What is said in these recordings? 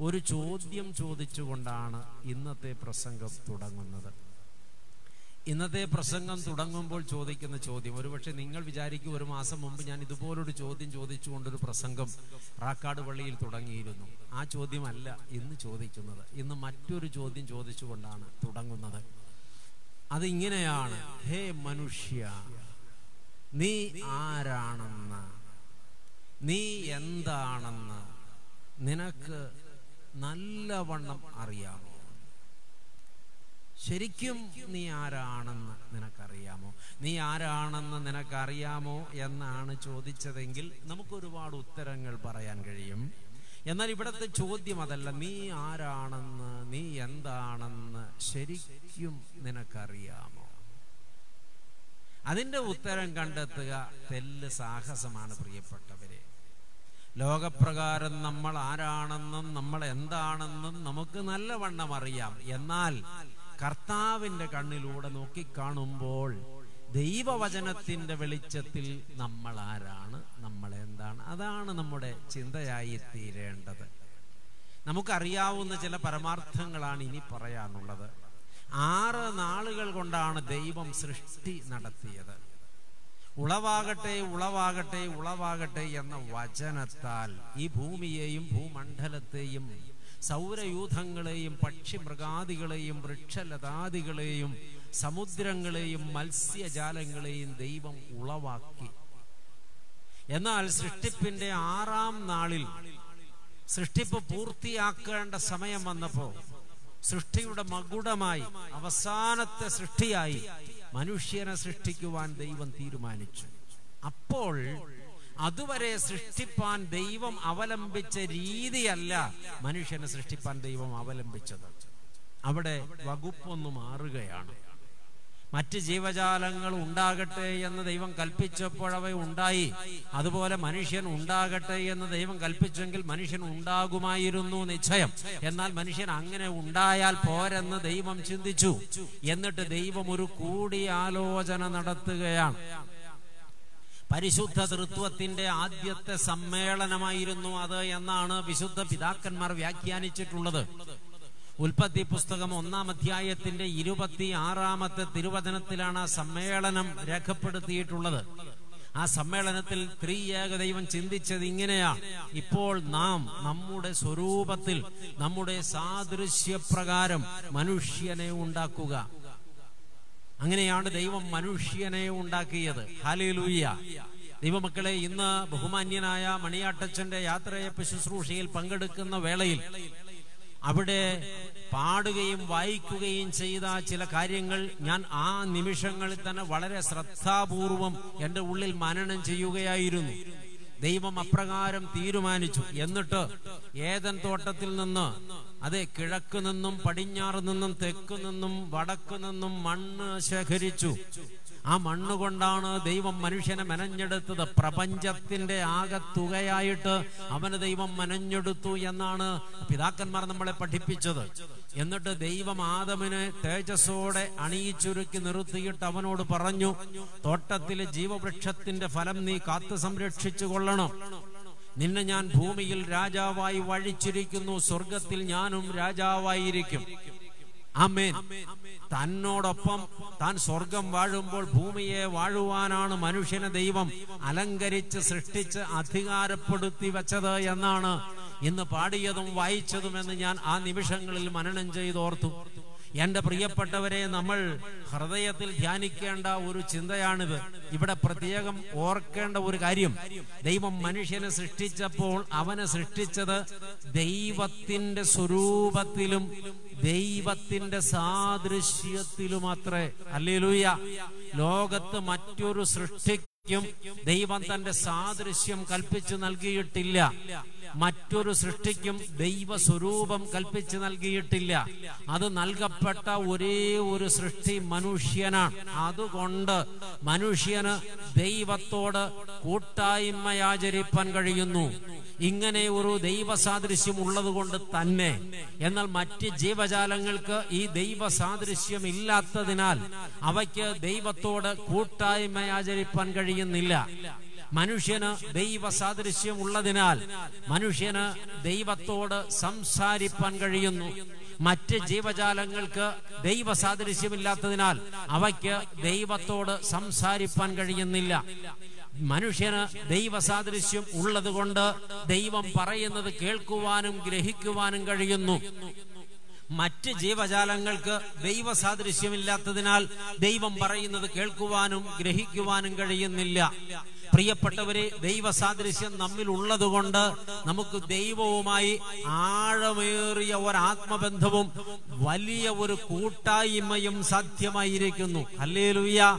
ഒരു ചോദ്യം ചോദിച്ചുകൊണ്ടാണ് ഇന്നത്തെ പ്രസംഗം തുടങ്ങുന്നത്. ഇന്നത്തെ പ്രസംഗം തുടങ്ങുമ്പോൾ ചോദിക്കുന്ന ചോദ്യം. ഒരുപക്ഷെ നിങ്ങൾ വിചാരിക്കും ഒരു മാസം മുമ്പ് ഞാൻ ഇതുപോലൊരു ചോദ്യം ചോദിച്ചുകൊണ്ടൊരു പ്രസംഗം റാക്കാട് പള്ളിയിൽ തുടങ്ങിയിരുന്നു. ആ ചോദ്യമല്ല ഇന്ന് ചോദിക്കുന്നത്. ഇന്ന് മറ്റൊരു ചോദ്യം ചോദിച്ചുകൊണ്ടാണ് തുടങ്ങുന്നത്. അതിങ്ങനെയാണ് ഹേ മനുഷ്യ നീ ആരാണെന്ന് നീ എന്താണെന്ന് നിനക്ക് നല്ലവണ്ണം അറിയാമോ? ശരിക്കും നീ ആരാണെന്ന് നിനക്കറിയാമോ? നീ ആരാണെന്ന് നിനക്കറിയാമോ എന്നാണ് ചോദിച്ചതെങ്കിൽ നമുക്കൊരുപാട് ഉത്തരങ്ങൾ പറയാൻ കഴിയും. എന്നാൽ ഇവിടുത്തെ ചോദ്യം അതല്ല നീ ആരാണെന്ന് നീ എന്താണെന്ന് ശരിക്കും നിനക്കറിയാമോ? അതിന്റെ ഉത്തരം കണ്ടെത്തുക തെല്ല് സാഹസമാണ് പ്രിയപ്പെട്ടവരെ. ലോകപ്രകാരം നമ്മൾ ആരാണെന്നും നമ്മൾ എന്താണെന്നും നമുക്ക് നല്ലവണ്ണം അറിയാം. എന്നാൽ കർത്താവിന്റെ കണ്ണിലൂടെ നോക്കിക്കാണുമ്പോൾ ദൈവവചനത്തിന്റെ വെളിച്ചത്തിൽ നമ്മൾ ആരാണ് നമ്മൾ എന്താണ് അതാണ് നമ്മുടെ ചിന്തയായി തീരേണ്ടത്. നമുക്കറിയാവുന്ന ചില പരമാർത്ഥങ്ങളാണ് ഇനി പറയാനുള്ളത്. ആറ് നാളുകൾ കൊണ്ടാണ് ദൈവം സൃഷ്ടി നടത്തിയത്. ഉളവാകട്ടെ ഉളവാകട്ടെ ഉളവാകട്ടെ എന്ന വചനത്താൽ ഈ ഭൂമിയെയും ഭൂമണ്ഡലത്തെയും സൗരയൂഥങ്ങളെയും പക്ഷിമൃഗാദികളെയും വൃക്ഷലതാദികളെയും സമുദ്രങ്ങളെയും മത്സ്യജാലങ്ങളെയും ദൈവം ഉളവാക്കി. എന്നാൽ സൃഷ്ടിപ്പിന്റെ ആറാം നാളിൽ സൃഷ്ടിപ്പ് പൂർത്തിയാക്കേണ്ട സമയം വന്നപ്പോ സൃഷ്ടിയുടെ മകുടമായി അവസാനത്തെ സൃഷ്ടിയായി മനുഷ്യനെ സൃഷ്ടിക്കുവാൻ ദൈവം തീരുമാനിച്ചു. അപ്പോൾ അതുവരെ സൃഷ്ടിപ്പാൻ ദൈവം അവലംബിച്ച രീതിയല്ല മനുഷ്യനെ സൃഷ്ടിപ്പാൻ ദൈവം അവലംബിച്ചത്. അവിടെ വകുപ്പൊന്നു മാറുകയാണ്. മറ്റ് ജീവജാലങ്ങൾ ഉണ്ടാകട്ടെ എന്ന് ദൈവം കൽപ്പിച്ചപ്പോഴവ ഉണ്ടായി. അതുപോലെ മനുഷ്യൻ ഉണ്ടാകട്ടെ എന്ന് ദൈവം കൽപ്പിച്ചെങ്കിൽ മനുഷ്യൻ ഉണ്ടാകുമായിരുന്നു നിശ്ചയം. എന്നാൽ മനുഷ്യൻ അങ്ങനെ ഉണ്ടായാൽ പോരെന്ന് ദൈവം ചിന്തിച്ചു. എന്നിട്ട് ദൈവം ഒരു കൂടിയാലോചന നടത്തുകയാണ്. പരിശുദ്ധ തൃത്വത്തിന്റെ ആദ്യത്തെ സമ്മേളനമായിരുന്നു അത് എന്നാണ് വിശുദ്ധ പിതാക്കന്മാർ വ്യാഖ്യാനിച്ചിട്ടുള്ളത്. ഉൽപ്പത്തി പുസ്തകം ഒന്നാം അധ്യായത്തിന്റെ ഇരുപത്തി ആറാമത്തെ തിരുവചനത്തിലാണ് ആ സമ്മേളനം രേഖപ്പെടുത്തിയിട്ടുള്ളത്. ആ സമ്മേളനത്തിൽ ത്രിയേക ഏകദൈവം ചിന്തിച്ചത് ഇങ്ങനെയാ ഇപ്പോൾ നാം നമ്മുടെ സ്വരൂപത്തിൽ നമ്മുടെ സാദൃശ്യപ്രകാരം മനുഷ്യനെ ഉണ്ടാക്കുക. അങ്ങനെയാണ് ദൈവം മനുഷ്യനെ ഉണ്ടാക്കിയത്. ഹാലിലൂയ്യ ദൈവമക്കളെ ഇന്ന് ബഹുമാന്യനായ മണിയാട്ടച്ചന്റെ യാത്രയപ്പ് ശുശ്രൂഷയിൽ പങ്കെടുക്കുന്ന വേളയിൽ അവിടെ പാടുകയും വായിക്കുകയും ചെയ്ത ചില കാര്യങ്ങൾ ഞാൻ ആ നിമിഷങ്ങളിൽ തന്നെ വളരെ ശ്രദ്ധാപൂർവം എന്റെ ഉള്ളിൽ മനനം ചെയ്യുകയായിരുന്നു. ദൈവം അപ്രകാരം തീരുമാനിച്ചു. എന്നിട്ട് ഏതൻ തോട്ടത്തിൽ നിന്ന് അതെ കിഴക്ക് നിന്നും പടിഞ്ഞാറ് നിന്നും തെക്ക് നിന്നും വടക്ക് നിന്നും മണ്ണ് ശേഖരിച്ചു. ആ മണ്ണ് കൊണ്ടാണ് ദൈവം മനുഷ്യനെ മെനഞ്ഞെടുത്തത്. പ്രപഞ്ചത്തിന്റെ ആകത്തുകയായിട്ട് അവന് ദൈവം മെനഞ്ഞെടുത്തു എന്നാണ് പിതാക്കന്മാർ നമ്മളെ പഠിപ്പിച്ചത്. എന്നിട്ട് ദൈവം ആദമിനെ തേജസ്സോടെ അണിയിച്ചുരുക്കി നിർത്തിയിട്ട് അവനോട് പറഞ്ഞു തോട്ടത്തിലെ ജീവവൃക്ഷത്തിന്റെ ഫലം നീ കാത്തു സംരക്ഷിച്ചു കൊള്ളണം. നിന്നെ ഞാൻ ഭൂമിയിൽ രാജാവായി വഴിച്ചിരിക്കുന്നു. സ്വർഗത്തിൽ ഞാനും രാജാവായിരിക്കും. അമേൻ തന്നോടൊപ്പം താൻ സ്വർഗം വാഴുമ്പോൾ ഭൂമിയെ വാഴുവാനാണ് മനുഷ്യനെ ദൈവം അലങ്കരിച്ച് സൃഷ്ടിച്ച് അധികാരപ്പെടുത്തി വെച്ചത് എന്നാണ് ഇന്ന് പാടിയതും വായിച്ചതും എന്ന് ഞാൻ ആ നിമിഷങ്ങളിൽ മനനം ചെയ്തോർത്തു. എന്റെ പ്രിയപ്പെട്ടവരെ നമ്മൾ ഹൃദയത്തിൽ ധ്യാനിക്കേണ്ട ഒരു ചിന്തയാണിത്. ഇവിടെ പ്രത്യേകം ഓർക്കേണ്ട ഒരു കാര്യം. ദൈവം മനുഷ്യനെ സൃഷ്ടിച്ചപ്പോൾ അവനെ സൃഷ്ടിച്ചത് ദൈവത്തിന്റെ സ്വരൂപത്തിലും ദൈവത്തിന്റെ സാദൃശ്യത്തിലും അത്രേ അല്ലേലൂയ ലോകത്ത് മറ്റൊരു സൃഷ്ടിക്കും ദൈവം തന്റെ സാദൃശ്യം കൽപ്പിച്ചു നൽകിയിട്ടില്ല. മറ്റൊരു സൃഷ്ടിക്കും ദൈവ സ്വരൂപം കൽപ്പിച്ചു നൽകിയിട്ടില്ല. അത് നൽകപ്പെട്ട ഒരേ ഒരു സൃഷ്ടി മനുഷ്യനാണ്. അതുകൊണ്ട് മനുഷ്യന് ദൈവത്തോട് കൂട്ടായ്മയാചരിപ്പാൻ കഴിയുന്നു. ഇങ്ങനെ ഒരു ദൈവസാദൃശ്യം ഉള്ളത് കൊണ്ട് തന്നെ. എന്നാൽ മറ്റ് ജീവജാലങ്ങൾക്ക് ഈ ദൈവസാദൃശ്യം ഇല്ലാത്തതിനാൽ അവയ്ക്ക് ദൈവത്തോട് കൂട്ടായ്മയാചരിപ്പാൻ കഴിയുന്നില്ല. മനുഷ്യന് ദൈവ സാദൃശ്യം ഉള്ളതിനാൽ മനുഷ്യന് ദൈവത്തോട് സംസാരിപ്പാൻ കഴിയുന്നു. മറ്റ് ജീവജാലങ്ങൾക്ക് ദൈവ സാദൃശ്യമില്ലാത്തതിനാൽ അവയ്ക്ക് ദൈവത്തോട് സംസാരിപ്പാൻ കഴിയുന്നില്ല. മനുഷ്യന് ദൈവ സാദൃശ്യം ഉള്ളത് ദൈവം പറയുന്നത് കേൾക്കുവാനും ഗ്രഹിക്കുവാനും കഴിയുന്നു. മറ്റ് ജീവജാലങ്ങൾക്ക് ദൈവ സാദൃശ്യമില്ലാത്തതിനാൽ ദൈവം പറയുന്നത് കേൾക്കുവാനും ഗ്രഹിക്കുവാനും കഴിയുന്നില്ല. പ്രിയപ്പെട്ടവരെ ദൈവ സാദൃശ്യം നമ്മിൽ ഉള്ളതുകൊണ്ട് നമുക്ക് ദൈവവുമായി ആഴമേറിയ ഒരാത്മബന്ധവും വലിയ ഒരു കൂട്ടായ്മയും സാധ്യമായിരിക്കുന്നു. അല്ലേലുയ്യ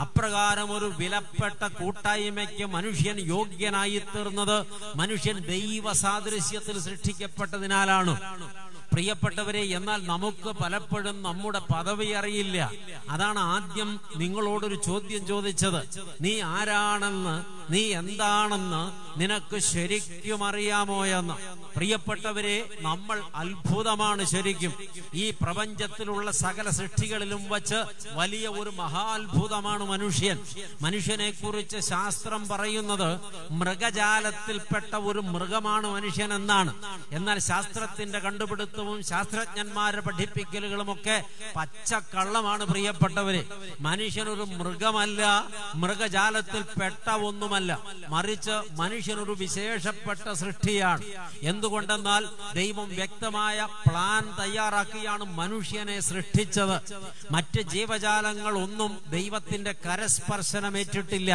അപ്രകാരം ഒരു വിലപ്പെട്ട കൂട്ടായ്മയ്ക്ക് മനുഷ്യൻ യോഗ്യനായി തീർന്നത് മനുഷ്യൻ ദൈവ സാദൃശ്യത്തിൽ സൃഷ്ടിക്കപ്പെട്ടതിനാലാണ്. പ്രിയപ്പെട്ടവരെ എന്നാൽ നമുക്ക് പലപ്പോഴും നമ്മുടെ പദവി അറിയില്ല. അതാണ് ആദ്യം നിങ്ങളോടൊരു ചോദ്യം ചോദിച്ചത്. നീ ആരാണെന്ന് നീ എന്താണെന്ന് നിനക്ക് ശരിക്കും അറിയാമോ എന്ന് പ്രിയപ്പെട്ടവരെ നമ്മൾ അത്ഭുതമാണ് ശരിക്കും. ഈ പ്രപഞ്ചത്തിലുള്ള സകല സൃഷ്ടികളിലും വച്ച് വലിയ ഒരു മഹാത്ഭുതമാണ് മനുഷ്യൻ. മനുഷ്യനെ കുറിച്ച് ശാസ്ത്രം പറയുന്നത് മൃഗജാലത്തിൽപ്പെട്ട ഒരു മൃഗമാണ് മനുഷ്യൻ എന്നാണ് എന്നാൽ ശാസ്ത്രത്തിന്റെ കണ്ടുപിടുത്തവും ശാസ്ത്രജ്ഞന്മാരുടെ പഠിപ്പിക്കലുകളും ഒക്കെ പച്ചക്കള്ളമാണ് പ്രിയപ്പെട്ടവര്. മനുഷ്യനൊരു മൃഗമല്ല മൃഗജാലത്തിൽ പെട്ട ഒന്നുമല്ല മറിച്ച് മനുഷ്യനൊരു വിശേഷപ്പെട്ട സൃഷ്ടിയാണ്. എന്തുകൊണ്ടെന്നാൽ ദൈവം വ്യക്തമായ പ്ലാൻ തയ്യാറാക്കിയാണ് മനുഷ്യനെ സൃഷ്ടിച്ചത്. മറ്റ് ജീവജാലങ്ങൾ ഒന്നും ദൈവത്തിന്റെ കരസ്പർശനമേറ്റിട്ടില്ല.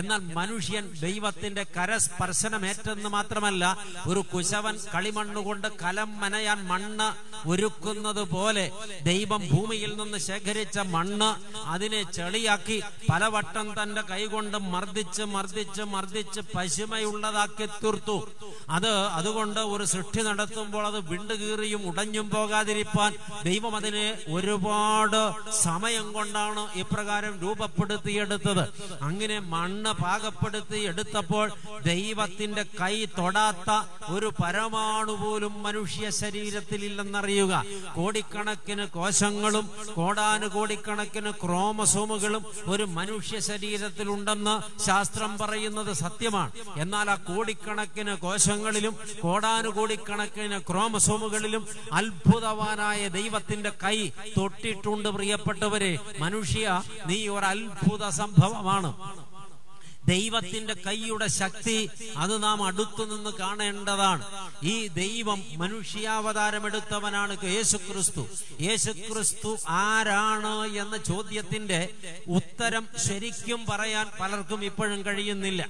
എന്നാൽ മനുഷ്യൻ ദൈവത്തിന്റെ കരസ്പർശനമേറ്റെന്ന് മാത്രമല്ല ഒരു കുശവൻ കളിമണ്ണ് കൊണ്ട് കലം മനയാൻ മണ്ണ് ഒരുക്കുന്നത് പോലെ ദൈവം ഭൂമിയിൽ നിന്ന് ശേഖരിച്ച മണ്ണ് അതിനെ ചെളിയാക്കി പലവട്ടം തന്റെ കൈകൊണ്ട് മർദ്ദിച്ച് മർദ്ദിച്ച് മർദ്ദിച്ച് മർദ്ദിച്ച് പശുമയുള്ളതാക്കി തീർത്തു. അത് അതുകൊണ്ട് ഒരു സൃഷ്ടി നടത്തുമ്പോൾ അത് വിണ്ടുകീറിയും ഉടഞ്ഞും പോകാതിരിപ്പാൻ ദൈവം അതിനെ ഒരുപാട് സമയം കൊണ്ടാണ് ഇപ്രകാരം രൂപപ്പെടുത്തിയെടുത്തത്. അങ്ങനെ മണ്ണ് പാകപ്പെടുത്തി എടുത്തപ്പോൾ ദൈവത്തിന്റെ കൈ തൊടാത്ത ഒരു പരമാണു പോലും മനുഷ്യ ശരീരത്തിലില്ലെന്നറിയുക. കോടിക്കണക്കിന് കോശങ്ങളും കോടാനുകോടിക്കണക്കിന് ക്രോമസോമുകളും ഒരു മനുഷ്യ ശരീരത്തിലുണ്ടെന്ന് ശാസ്ത്രം പറയുന്നത് സത്യമാണ്. എന്നാൽ ആ കോടിക്കണക്കിന് കോശങ്ങളിലും കോടാനുകോടിക്കണക്കിന് ക്രോമസോമുകളിലും അത്ഭുതവാനായ ദൈവത്തിന്റെ കൈ തൊട്ടിട്ടുണ്ട് പ്രിയപ്പെട്ടവരെ. മനുഷ്യ നീ ഒരു അത്ഭുത സംഭവമാണ്. ദൈവത്തിന്റെ കൈയുടെ ശക്തി അത് നാം അടുത്തു നിന്ന് കാണേണ്ടതാണ്. ഈ ദൈവം മനുഷ്യാവതാരമെടുത്തവനാണ് യേശുക്രിസ്തു. യേശുക്രിസ്തു ആരാണ് എന്ന ചോദ്യത്തിന്റെ ഉത്തരം ശരിക്കും പറയാൻ പലർക്കും ഇപ്പോഴും കഴിയുന്നില്ല.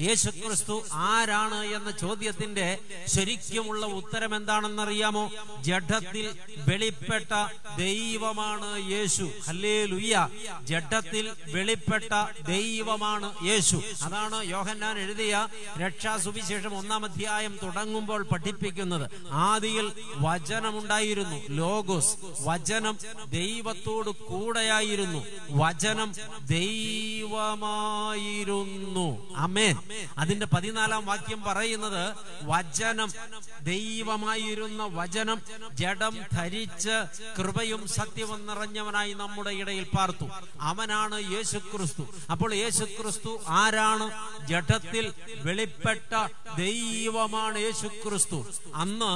യേശുക്രിസ്തു ആരാണ് എന്ന ചോദ്യത്തിന്റെ ശരിക്കുമുള്ള ഉത്തരം എന്താണെന്നറിയാമോ? ജഡത്തിൽ വെളിപ്പെട്ട ദൈവമാണ് യേശു. ഹല്ലേ ലുയ്യ ജഡത്തിൽ വെളിപ്പെട്ട ദൈവമാണ് യേശു. അതാണ് യോഹന്നാൻ എഴുതിയ രക്ഷാ സുവിശേഷം ഒന്നാം അധ്യായം തുടങ്ങുമ്പോൾ പഠിപ്പിക്കുന്നത്. ആദിയിൽ വചനമുണ്ടായിരുന്നു. ലോഗോസ് വചനം ദൈവത്തോട് കൂടെയായിരുന്നു. വചനം ദൈവമായിരുന്നു. അമേൻ അതിന്റെ പതിനാലാം വാക്യം പറയുന്നത് വചനം ദൈവമായിരുന്ന വചനം ജഡം ധരിച്ച് കൃപയും സത്യവും നിറഞ്ഞവനായി നമ്മുടെ ഇടയിൽ പാർത്തു. അവനാണ് യേശുക്രിസ്തു. അപ്പോൾ യേശുക്രിസ്തു ആരാണ്? ജഡത്തിൽ വെളിപ്പെട്ട ദൈവമാണ് യേശുക്രിസ്തു. അന്ന്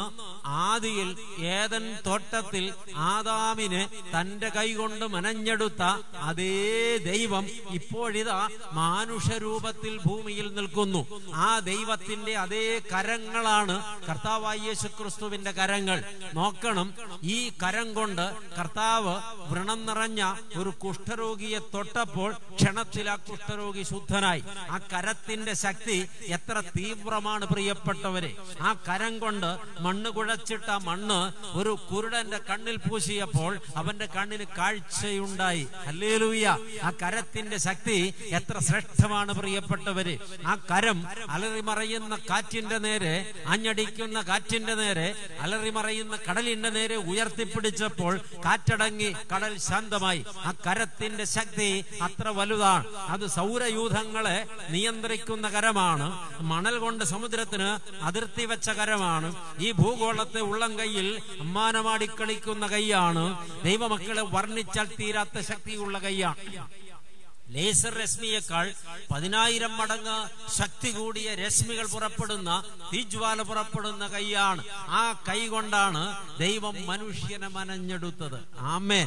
ആദിയിൽ ഏതൻ തോട്ടത്തിൽ ആദാമിനെ തന്റെ കൈകൊണ്ട് മനഞ്ഞെടുത്ത അതേ ദൈവം ഇപ്പോഴിതാ മാനുഷരൂപത്തിൽ ഭൂമിയിൽ നിൽക്കുന്നു. ആ ദൈവത്തിന്റെ അതേ കരങ്ങളാണ് കർത്താവായ യേശുക്രിസ്തുവിന്റെ കരങ്ങൾ. നോക്കണം ഈ കരം കൊണ്ട് കർത്താവ് വ്രണം നിറഞ്ഞ ഒരു കുഷ്ഠരോഗിയെ തൊട്ടപ്പോൾ ക്ഷണത്തിൽ ആ കുഷ്ഠരോഗി ശുദ്ധനായി. ആ കരത്തിന്റെ ശക്തി എത്ര തീവ്രമാണ് പ്രിയപ്പെട്ടവരെ. ആ കരം കൊണ്ട് മണ്ണ് കുഴച്ചിട്ട മണ്ണ് ഒരു കുരുടന്റെ കണ്ണിൽ പൂശിയപ്പോൾ അവന്റെ കണ്ണിന് കാഴ്ചയുണ്ടായി. അല്ലേലൂയ ആ കരത്തിന്റെ ശക്തി എത്ര ശ്രേഷ്ഠമാണ് പ്രിയപ്പെട്ടവര്. ആ കരം അലറിമറയുന്ന കാറ്റിന്റെ നേരെ അഞ്ഞടിക്കുന്ന കാറ്റിന്റെ നേരെ അലറിമറയുന്ന കടലിന്റെ നേരെ ഉയർത്തിപ്പിടിച്ചപ്പോൾ കാറ്റടങ്ങി കടൽ ശാന്തമായി. ആ കരത്തിന്റെ ശക്തി അത്ര വലുതാണ്. അത് സൗരയൂഥങ്ങളെ നിയന്ത്രിക്കുന്ന കരമാണ്. മണൽ കൊണ്ട് സമുദ്രത്തിന് അതിർത്തി വെച്ച കരമാണ്. ഈ ഭൂഗോളത്തെ ഉള്ളം കൈയിൽ അമ്മാനമാടിക്കളിക്കുന്ന കൈയാണ്. ദൈവമക്കളെ വർണിച്ചാൽ തീരാത്ത ശക്തിയുള്ള കൈയാണ്. ലേസർ രശ്മിയേക്കാൾ പതിനായിരം മടങ്ങ് ശക്തി കൂടിയ രശ്മികൾ പുറപ്പെടുന്ന തീജ്വാല പുറപ്പെടുന്ന കൈയാണ്. ആ കൈ കൊണ്ടാണ് ദൈവം മനുഷ്യനെ മനഞ്ഞെടുത്തത്. ആമേ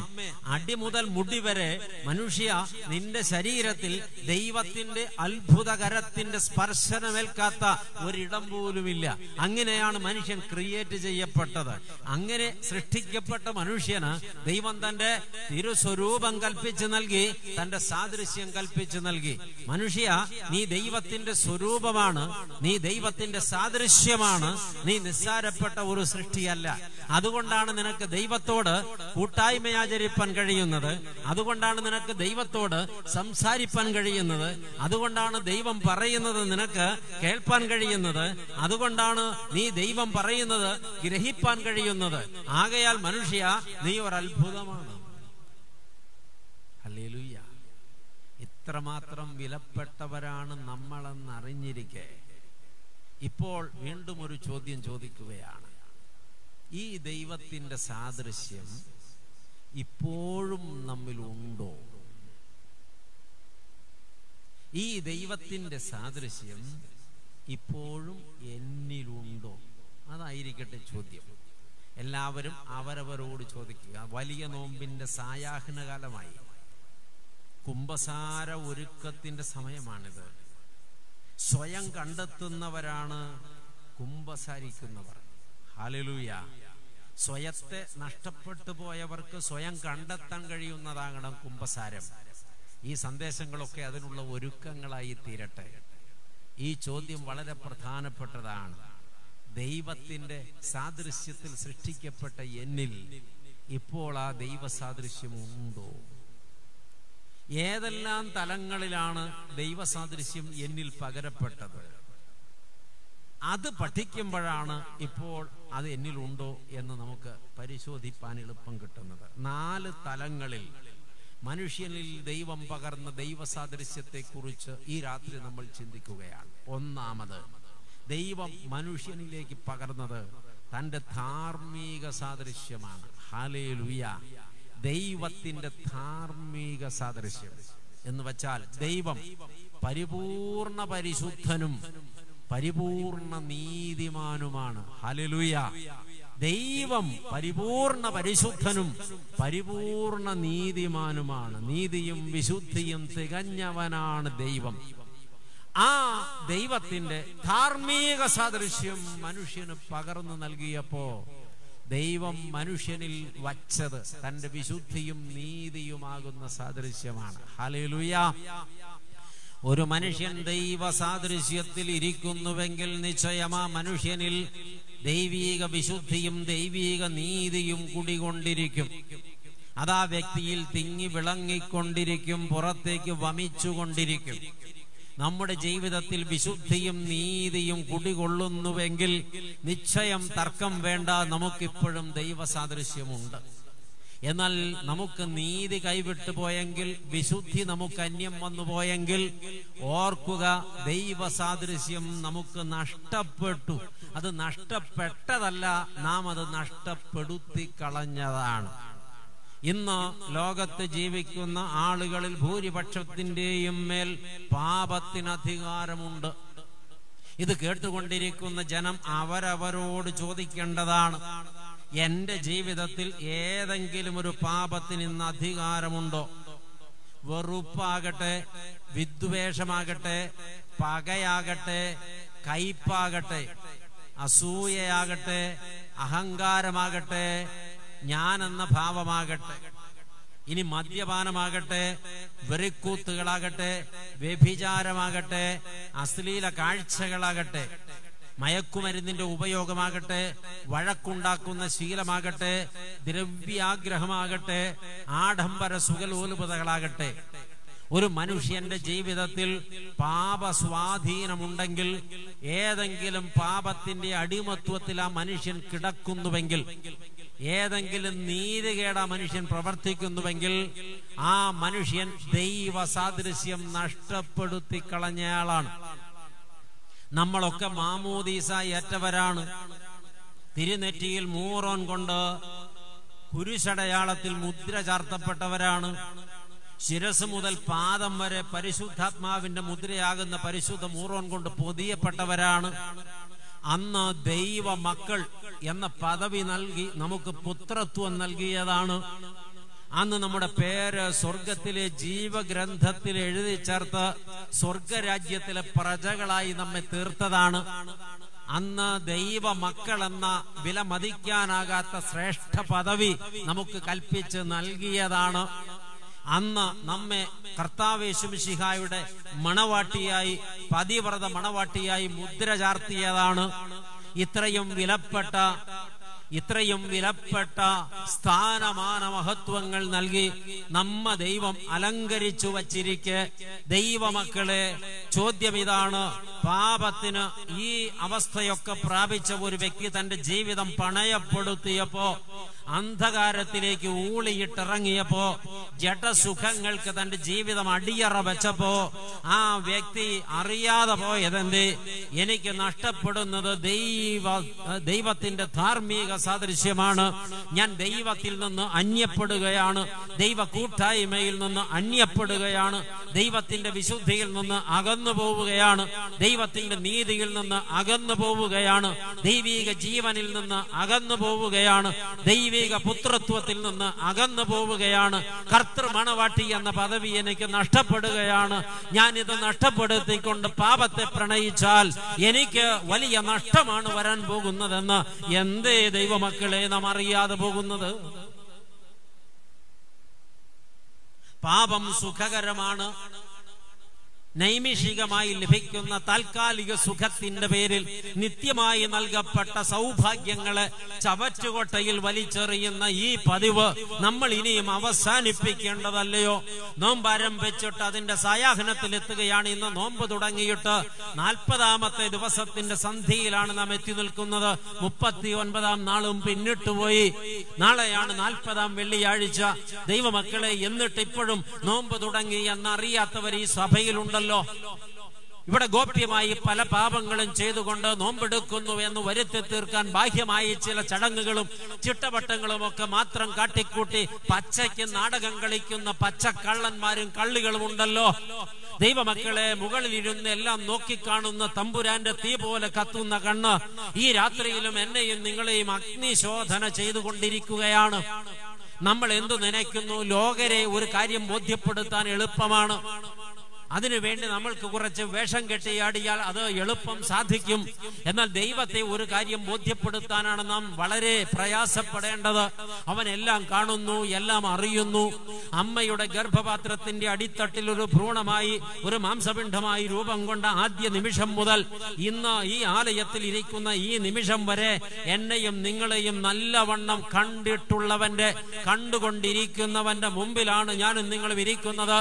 അടി മുതൽ മുടി വരെ മനുഷ്യ നിന്റെ ശരീരത്തിൽ ദൈവത്തിന്റെ അത്ഭുതകരത്തിന്റെ സ്പർശനമേൽക്കാത്ത ഒരിടം പോലുമില്ല. അങ്ങനെയാണ് മനുഷ്യൻ ക്രിയേറ്റ് ചെയ്യപ്പെട്ടത്. അങ്ങനെ സൃഷ്ടിക്കപ്പെട്ട മനുഷ്യന് ദൈവം തന്റെ തിരുസ്വരൂപം കൽപ്പിച്ചു നൽകി തന്റെ സാദൃശ്യം കൽപ്പിച്ചു നൽകി. മനുഷ്യ നീ ദൈവത്തിന്റെ സ്വരൂപമാണ് നീ ദൈവത്തിന്റെ സാദൃശ്യമാണ് നീ നിസ്സാരപ്പെട്ട ഒരു സൃഷ്ടിയല്ല. അതുകൊണ്ടാണ് നിനക്ക് ദൈവത്തോട് കൂട്ടായ്മയാചരിപ്പാൻ കഴിയുന്നത് അതുകൊണ്ടാണ് നിനക്ക് ദൈവത്തോട് സംസാരിപ്പാൻ കഴിയുന്നത് അതുകൊണ്ടാണ് ദൈവം പറയുന്നത് നിനക്ക് കേൾപ്പാൻ കഴിയുന്നത് അതുകൊണ്ടാണ് നീ ദൈവം പറയുന്നത് ഗ്രഹിപ്പാൻ കഴിയുന്നത്. ആകയാൽ മനുഷ്യ നീ ഒരു അത്ഭുതമാണ് ഹല്ലേലൂയ ഇത്രമാത്രം വിലപ്പെട്ടവരാണ് നമ്മളെന്ന് അറിഞ്ഞിരിക്കെ ഇപ്പോൾ വീണ്ടും ഒരു ചോദ്യം ചോദിക്കുകയാണ്. ഈ ദൈവത്തിന്റെ സാദൃശ്യം ഇപ്പോഴും നമ്മിലുണ്ടോ? ഈ ദൈവത്തിന്റെ സാദൃശ്യം ഇപ്പോഴും എന്നിലുണ്ടോ? അതായിരിക്കട്ടെ ചോദ്യം. എല്ലാവരും അവരവരോട് ചോദിക്കുക. വലിയ നോമ്പിന്റെ സായാഹ്ന കാലമായി കുംഭസാര ഒരുക്കത്തിന്റെ സമയമാണിത്. സ്വയം കണ്ടെത്തുന്നവരാണ് കുംഭസാരിക്കുന്നവർ. ഹാലലൂയ. സ്വയത്തെ നഷ്ടപ്പെട്ടു പോയവർക്ക് സ്വയം കണ്ടെത്താൻ കഴിയുന്നതാകണം കുംഭസാരം. ഈ സന്ദേശങ്ങളൊക്കെ അതിനുള്ള ഒരുക്കങ്ങളായി തീരട്ടെ. ഈ ചോദ്യം വളരെ പ്രധാനപ്പെട്ടതാണ്. ദൈവത്തിന്റെ സാദൃശ്യത്തിൽ സൃഷ്ടിക്കപ്പെട്ട എന്നിൽ ഇപ്പോൾ ആ ദൈവ സാദൃശ്യം ഉണ്ടോ? ഏതെല്ലാം തലങ്ങളിലാണ് ദൈവസാദൃശ്യം എന്നിൽ പകരപ്പെട്ടത്? അത് പഠിക്കുമ്പോഴാണ് ഇപ്പോൾ അത് എന്നിലുണ്ടോ എന്ന് നമുക്ക് പരിശോധിപ്പാൻ എളുപ്പം കിട്ടുന്നത്. നാല് തലങ്ങളിൽ മനുഷ്യനിൽ ദൈവം പകർന്ന ദൈവസാദൃശ്യത്തെക്കുറിച്ച് ഈ രാത്രി നമ്മൾ ചിന്തിക്കുകയാണ്. ഒന്നാമത് ദൈവം മനുഷ്യനിലേക്ക് പകർന്നത് തന്റെ ധാർമ്മിക സാദൃശ്യമാണ്. ഹാലേ ലുയ ദൈവത്തിന്റെ ധാർമ്മിക സാദൃശ്യം എന്ന് വച്ചാൽ ദൈവം പരിപൂർണ പരിശുദ്ധനും പരിപൂർണ നീതിമാനുമാണ്. ഹലലുയ ദൈവം പരിപൂർണ പരിശുദ്ധനും പരിപൂർണ നീതിമാനുമാണ്. നീതിയും വിശുദ്ധിയും തികഞ്ഞവനാണ് ദൈവം. ആ ദൈവത്തിന്റെ ധാർമ്മിക സാദൃശ്യം മനുഷ്യന് പകർന്നു നൽകിയപ്പോ ദൈവം മനുഷ്യനിൽ വച്ചത് തന്റെ വിശുദ്ധിയും നീതിയുമാകുന്ന സാദൃശ്യമാണ്. ഹലുയ ഒരു മനുഷ്യൻ ദൈവ സാദൃശ്യത്തിൽ ഇരിക്കുന്നുവെങ്കിൽ നിശ്ചയമാ മനുഷ്യനിൽ ദൈവീക വിശുദ്ധിയും ദൈവീക നീതിയും കുടികൊണ്ടിരിക്കും. അതാ വ്യക്തിയിൽ തിങ്ങി വിളങ്ങിക്കൊണ്ടിരിക്കും പുറത്തേക്ക് വമിച്ചുകൊണ്ടിരിക്കും. നമ്മുടെ ജീവിതത്തിൽ വിശുദ്ധിയും നീതിയും കുടികൊള്ളുന്നുവെങ്കിൽ നിശ്ചയം തർക്കം വേണ്ട. നമുക്കിപ്പോഴും ദൈവസാദൃശ്യമുണ്ട്. എന്നാൽ നമുക്ക് നീതി കൈവിട്ടു പോയെങ്കിൽ വിശുദ്ധി നമുക്ക് അന്യം വന്നു പോയെങ്കിൽ ഓർക്കുക ദൈവസാദൃശ്യം നമുക്ക് നഷ്ടപ്പെട്ടു. അത് നഷ്ടപ്പെട്ടതല്ല നാം അത് നഷ്ടപ്പെടുത്തി കളഞ്ഞതാണ് ഇന്ന് ലോകത്ത് ജീവിക്കുന്ന ആളുകളിൽ ഭൂരിപക്ഷത്തിന്റെയും മേൽ പാപത്തിന് അധികാരമുണ്ട് ഇത് കേട്ടുകൊണ്ടിരിക്കുന്ന ജനം അവരവരോട് ചോദിക്കേണ്ടതാണ് എന്റെ ജീവിതത്തിൽ ഏതെങ്കിലും ഒരു പാപത്തിന് ഇന്ന് അധികാരമുണ്ടോ? വെറുപ്പാകട്ടെ വിദ്വേഷമാകട്ടെ പകയാകട്ടെ കയ്പാകട്ടെ അസൂയയാകട്ടെ അഹങ്കാരമാകട്ടെ ഞാൻ എന്ന ഭാവമാകട്ടെ. ഇനി മദ്യപാനമാകട്ടെ വെറിക്കൂത്തുകളാകട്ടെ വ്യഭിചാരമാകട്ടെ അശ്ലീല കാഴ്ചകളാകട്ടെ മയക്കുമരുന്നിന്റെ ഉപയോഗമാകട്ടെ വഴക്കുണ്ടാക്കുന്ന ശീലമാകട്ടെ ദ്രവ്യാഗ്രഹമാകട്ടെ ആഡംബര സുഖലോലുപതകളാകട്ടെ. ഒരു മനുഷ്യന്റെ ജീവിതത്തിൽ പാപ സ്വാധീനമുണ്ടെങ്കിൽ ഏതെങ്കിലും പാപത്തിന്റെ അടിമത്വത്തിൽ ആ മനുഷ്യൻ കിടക്കുന്നുവെങ്കിൽ ഏതെങ്കിലും നീതികേട മനുഷ്യൻ പ്രവർത്തിക്കുന്നുവെങ്കിൽ ആ മനുഷ്യൻ ദൈവ സാദൃശ്യം നഷ്ടപ്പെടുത്തി കളഞ്ഞയാളാണ് നമ്മളൊക്കെ മാമോദീസ ഏറ്റവരാണ് തിരുനെറ്റിയിൽ മൂറോൻ കൊണ്ട് കുരിശടയാളത്തിൽ മുദ്ര ചാർത്തപ്പെട്ടവരാണ്. ശിരസ് മുതൽ പാദം വരെ പരിശുദ്ധാത്മാവിന്റെ മുദ്രയാകുന്ന പരിശുദ്ധ മൂറോൻ കൊണ്ട് പൊതിയപ്പെട്ടവരാണ്. അന്ന് ദൈവ മക്കൾ എന്ന പദവി നൽകി നമുക്ക് പുത്രത്വം നൽകിയതാണ്. അന്ന് നമ്മുടെ പേര് സ്വർഗത്തിലെ ജീവഗ്രന്ഥത്തിൽ എഴുതി ചേർത്ത് സ്വർഗരാജ്യത്തിലെ പ്രജകളായി നമ്മെ തീർത്തതാണ്. അന്ന് ദൈവ എന്ന വില മതിക്കാനാകാത്ത ശ്രേഷ്ഠ പദവി നമുക്ക് കൽപ്പിച്ച് നൽകിയതാണ്. അന്ന് നമ്മെ കർത്താവേശുമിഷിഹായുടെ മണവാട്ടിയായി പതിവ്രത മണവാട്ടിയായി മുദ്ര ചാർത്തിയതാണ്. ഇത്രയും വിലപ്പെട്ട ഇത്രയും വിലപ്പെട്ട സ്ഥാനമാന മഹത്വങ്ങൾ നൽകി നമ്മ ദൈവം അലങ്കരിച്ചു വച്ചിരിക്കെ. ദൈവമക്കളെ ചോദ്യം ഇതാണ്. പാപത്തിന് ഈ അവസ്ഥയൊക്കെ പ്രാപിച്ച ഒരു വ്യക്തി തന്റെ ജീവിതം പണയപ്പെടുത്തിയപ്പോ അന്ധകാരത്തിലേക്ക് ഊളിയിട്ടിറങ്ങിയപ്പോ ജഡസുഖങ്ങൾക്ക് തന്റെ ജീവിതം അടിയറ വെച്ചപ്പോ ആ വ്യക്തി അറിയാതെ പോയതെന്ത്? എനിക്ക് നഷ്ടപ്പെടുന്നത് ദൈവ ദൈവത്തിന്റെ ധാർമ്മിക സാദൃശ്യമാണ്. ഞാൻ ദൈവത്തിൽ നിന്ന് അന്യപ്പെടുകയാണ്. ദൈവ കൂട്ടായ്മയിൽ നിന്ന് അന്യപ്പെടുകയാണ്. ദൈവത്തിന്റെ വിശുദ്ധിയിൽ നിന്ന് അകന്നു പോവുകയാണ്. ദൈവത്തിന്റെ നീതിയിൽ നിന്ന് അകന്നു പോവുകയാണ്. ദൈവിക ജീവനിൽ നിന്ന് അകന്നു പോവുകയാണ്. ദൈവിക പുത്രത്വത്തിൽ നിന്ന് അകന്നു പോവുകയാണ്. കർത്തൃ മണവാട്ടി എന്ന പദവി എനിക്ക് നഷ്ടപ്പെടുകയാണ്. ഞാൻ ഇത് നഷ്ടപ്പെടുത്തിക്കൊണ്ട് പാപത്തെ പ്രണയിച്ചാൽ എനിക്ക് വലിയ നഷ്ടമാണ് വരാൻ പോകുന്നതെന്ന് എന്തേ ദൈവമക്കളെ നാം അറിയാതെ പോകുന്നത് പാപം സുഖകരമാണ്. നൈമിഷികമായി ലഭിക്കുന്ന താൽക്കാലിക സുഖത്തിന്റെ പേരിൽ നിത്യമായി നൽകപ്പെട്ട സൗഭാഗ്യങ്ങളെ ചവറ്റുകൊട്ടയിൽ വലിച്ചെറിയുന്ന ഈ പതിവ് നമ്മൾ ഇനിയും അവസാനിപ്പിക്കേണ്ടതല്ലയോ? നോമ്പ് ആരംഭിച്ചിട്ട് അതിന്റെ സായാഹ്നത്തിൽ എത്തുകയാണ് ഇന്ന് നോമ്പ് തുടങ്ങിയിട്ട് നാൽപ്പതാമത്തെ ദിവസത്തിന്റെ സന്ധിയിലാണ് നാം എത്തി നിൽക്കുന്നത്. മുപ്പത്തി ഒൻപതാം നാളും പിന്നിട്ടുപോയി നാളെയാണ് നാൽപ്പതാം വെള്ളിയാഴ്ച. ദൈവമക്കളെ എന്നിട്ട് ഇപ്പോഴും നോമ്പ് തുടങ്ങി എന്നറിയാത്തവർ ഈ സഭയിലുണ്ടല്ലോ. ഇവിടെ ഗോപ്യമായി പല പാപങ്ങളും ചെയ്തുകൊണ്ട് നോമ്പെടുക്കുന്നു എന്ന് വരുത്തി തീർക്കാൻ ബാഹ്യമായി ചില ചടങ്ങുകളും ചിട്ടവട്ടങ്ങളും ഒക്കെ മാത്രം കാട്ടിക്കൂട്ടി പച്ചയ്ക്ക് നാടകം കളിക്കുന്ന പച്ച കള്ളന്മാരും കള്ളികളും ഉണ്ടല്ലോ. ദൈവമക്കളെ മുകളിലിരുന്ന് എല്ലാം നോക്കിക്കാണുന്ന തമ്പുരാന്റെ തീ പോലെ കത്തുന്ന കണ്ണ് ഈ രാത്രിയിലും എന്നെയും നിങ്ങളെയും അഗ്നിശോധന ചെയ്തുകൊണ്ടിരിക്കുകയാണ്. നമ്മൾ എന്തു നനയ്ക്കുന്നു? ലോകരെ ഒരു കാര്യം ബോധ്യപ്പെടുത്താൻ എളുപ്പമാണ്. അതിനുവേണ്ടി നമ്മൾക്ക് കുറച്ച് വേഷം കെട്ടിയാടിയാൽ അത് എളുപ്പം സാധിക്കും. എന്നാൽ ദൈവത്തെ ഒരു കാര്യം ബോധ്യപ്പെടുത്താനാണ് നാം വളരെ പ്രയാസപ്പെടേണ്ടത്. അവൻ എല്ലാം കാണുന്നു എല്ലാം അറിയുന്നു. അമ്മയുടെ ഗർഭപാത്രത്തിന്റെ അടിത്തട്ടിൽ ഒരു ഭ്രൂണമായി ഒരു മാംസപിണ്ഡമായി രൂപം കൊണ്ട ആദ്യ നിമിഷം മുതൽ ഇന്ന് ഈ ആലയത്തിൽ ഇരിക്കുന്ന ഈ നിമിഷം വരെ എന്നെയും നിങ്ങളെയും നല്ലവണ്ണം കണ്ടിട്ടുള്ളവന്റെ കണ്ടുകൊണ്ടിരിക്കുന്നവന്റെ മുമ്പിലാണ് ഞാനും നിങ്ങളും ഇരിക്കുന്നത്.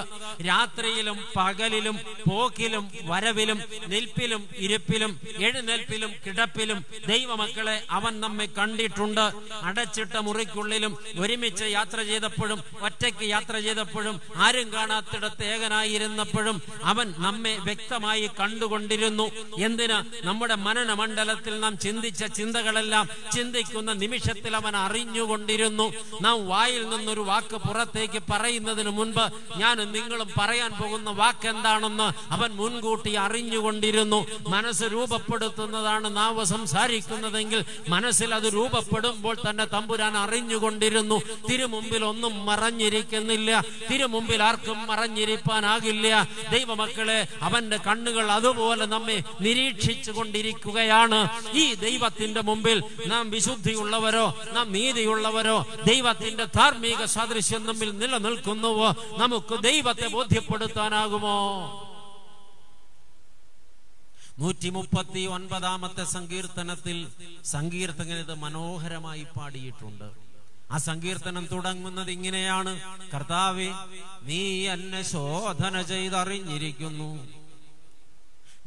രാത്രിയിലും പകലിലും പോക്കിലും വരവിലും നിൽപ്പിലും ഇരിപ്പിലും എഴുന്നേൽപ്പിലും കിടപ്പിലും ദൈവമക്കളെ അവൻ നമ്മെ കണ്ടിട്ടുണ്ട്. അടച്ചിട്ട മുറിക്കുള്ളിലും ഒരുമിച്ച് യാത്ര ചെയ്തപ്പോഴും ഒറ്റയ്ക്ക് യാത്ര ചെയ്തപ്പോഴും ആരും കാണാത്തിടത്ത് ഏകനായിരുന്നപ്പോഴും അവൻ നമ്മെ വ്യക്തമായി കണ്ടുകൊണ്ടിരുന്നു. എന്തിന്? നമ്മുടെ മനനമണ്ഡലത്തിൽ നാം ചിന്തിച്ച ചിന്തകളെല്ലാം ചിന്തിക്കുന്ന നിമിഷത്തിൽ അവൻ അറിഞ്ഞുകൊണ്ടിരുന്നു. നാം വായിൽ നിന്നൊരു വാക്ക് പുറത്തേക്ക് പറയുന്നതിന് മുൻപ് ഞാൻ നിങ്ങളും പറയാൻ പോകുന്ന വാക്ക് എന്താണെന്ന് അവൻ മുൻകൂട്ടി അറിഞ്ഞുകൊണ്ടിരുന്നു. മനസ്സ് രൂപപ്പെടുത്തുന്നതാണ് നാവ് സംസാരിക്കുന്നതെങ്കിൽ മനസ്സിൽ അത് രൂപപ്പെടുമ്പോൾ തന്നെ തമ്പുരാൻ അറിഞ്ഞുകൊണ്ടിരുന്നു. തിരുമുമ്പിൽ ഒന്നും മറഞ്ഞിരിക്കുന്നില്ല. തിരുമുമ്പിൽ ആർക്കും മറഞ്ഞിരിപ്പാനാകില്ല. ദൈവമക്കളെ അവന്റെ കണ്ണുകൾ അതുപോലെ നമ്മെ നിരീക്ഷിച്ചു കൊണ്ടിരിക്കുകയാണ് ഈ ദൈവത്തിന്റെ മുമ്പിൽ നാം വിശുദ്ധിയുള്ളവരോ നാം നീതിയുള്ളവരോ ദൈവത്തിന്റെ ധാർമ്മിക സാദൃശ്യം നമ്മിൽ നിലനിൽക്കുന്നുവോ? നമുക്ക് ദൈവത്തെ ബോധ്യപ്പെടുത്താനാകുമോ? നൂറ്റി മുപ്പത്തി ഒൻപതാമത്തെ സങ്കീർത്തനത്തിൽ സങ്കീർത്തകൻ ഇത് മനോഹരമായി പാടിയിട്ടുണ്ട്. ആ സങ്കീർത്തനം തുടങ്ങുന്നത് ഇങ്ങനെയാണ്. കർത്താവെ നീ എന്നെ ശോധന ചെയ്തറിഞ്ഞിരിക്കുന്നു.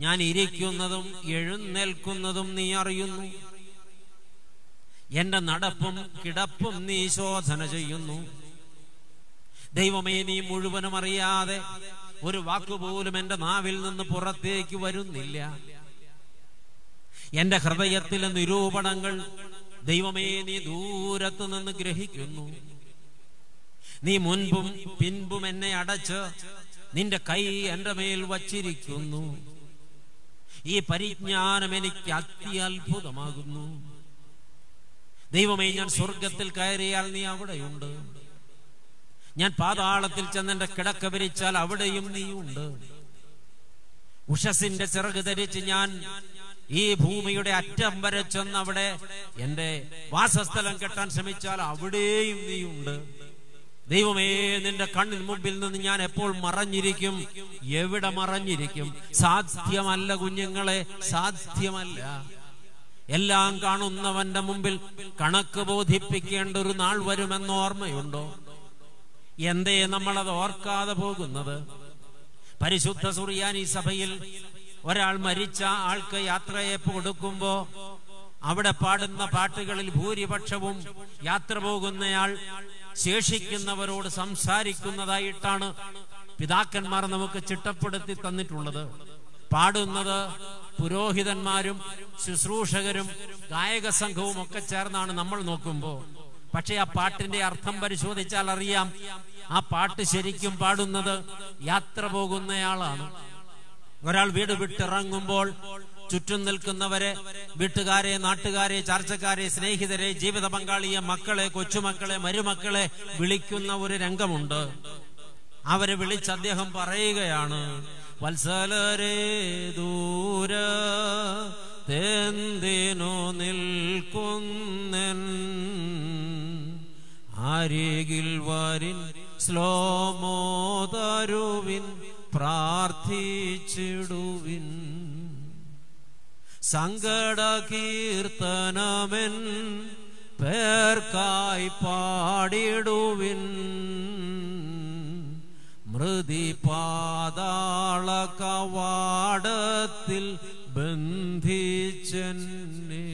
ഞാൻ ഇരിക്കുന്നതും എഴുന്നേൽക്കുന്നതും നീ അറിയുന്നു. എന്റെ നടപ്പും കിടപ്പും നീ ശോധന ചെയ്യുന്നു. ദൈവമേ നീ മുഴുവനും അറിയാതെ ഒരു വാക്കുപോലും എന്റെ നാവിൽ നിന്ന് പുറത്തേക്ക് വരുന്നില്ല. എന്റെ ഹൃദയത്തിലെ നിരൂപണങ്ങൾ ദൈവമേ നീ ദൂരത്തു നിന്ന് ഗ്രഹിക്കുന്നു. നീ മുൻപും പിൻപും എന്നെ അടച്ച് നിന്റെ കൈ എന്റെ മേൽ വച്ചിരിക്കുന്നു. ഈ പരിജ്ഞാനം എനിക്ക് അത്യത്ഭുതമാകുന്നു. ദൈവമേ ഞാൻ സ്വർഗത്തിൽ കയറിയാൽ നീ അവിടെയുണ്ട്. ഞാൻ പാതാളത്തിൽ ചെന്ന് എന്റെ കിടക്ക വിരിച്ചാൽ അവിടെയും നീയുണ്ട്. ഉഷസിന്റെ ചിറക് ധരിച്ച് ഞാൻ ഈ ഭൂമിയുടെ അറ്റം വരെ ചെന്ന് അവിടെ എന്റെ വാസസ്ഥലം കെട്ടാൻ ശ്രമിച്ചാൽ അവിടെയും നീയുണ്ട്. ദൈവമേ നിന്റെ കണ്ണിന് മുമ്പിൽ നിന്ന് ഞാൻ എപ്പോൾ മറഞ്ഞിരിക്കും? എവിടെ മറഞ്ഞിരിക്കും? സാധ്യമല്ല കുഞ്ഞുങ്ങളെ സാധ്യമല്ല. എല്ലാം കാണുന്നവന്റെ മുമ്പിൽ കണക്ക് ബോധിപ്പിക്കേണ്ട ഒരു നാൾ വരുമെന്ന് ഓർമ്മയുണ്ടോ? എന്തേ നമ്മൾ അത് ഓർക്കാതെ പോകുന്നത്? പരിശുദ്ധ സുറിയാനി സഭയിൽ ഒരാൾ മരിച്ച ആൾക്ക് യാത്രയേപ്പ് കൊടുക്കുമ്പോ അവിടെ പാടുന്ന പാട്ടുകളിൽ ഭൂരിപക്ഷവും യാത്ര പോകുന്നയാൾ ശേഷിക്കുന്നവരോട് സംസാരിക്കുന്നതായിട്ടാണ് പിതാക്കന്മാർ നമുക്ക് ചിട്ടപ്പെടുത്തി തന്നിട്ടുള്ളത്. പാടുന്നത് പുരോഹിതന്മാരും ശുശ്രൂഷകരും ഗായക സംഘവും ഒക്കെ ചേർന്നാണ് നമ്മൾ നോക്കുമ്പോ. പക്ഷെ ആ പാട്ടിന്റെ അർത്ഥം പരിശോധിച്ചാൽ അറിയാം. ആ പാട്ട് ശരിക്കും പാടുന്നത് യാത്ര പോകുന്നയാളാണ്. ഒരാൾ വീട് വിട്ടിറങ്ങുമ്പോൾ ചുറ്റും നിൽക്കുന്നവരെ വീട്ടുകാരെ നാട്ടുകാരെ ചർച്ചക്കാരെ സ്നേഹിതരെ ജീവിത പങ്കാളിയെ മക്കളെ കൊച്ചുമക്കളെ മരുമക്കളെ വിളിക്കുന്ന ഒരു രംഗമുണ്ട്. അവരെ വിളിച്ച് അദ്ദേഹം പറയുകയാണ് വത്സലരേ ദൂര തെന്തിനു നിൽക്കുന്നൻ അരികിൽ വരിൻ ശ്ലോമോതരുവിൻ പ്രാർത്ഥിച്ചിടുവിൻ. സങ്കട കീർത്തനമെൻ പേർക്കായി പാടിടുവിൻ. മൃതി പാതാള കവാടത്തിൽ ബന്ധിച്ചെന്നെ.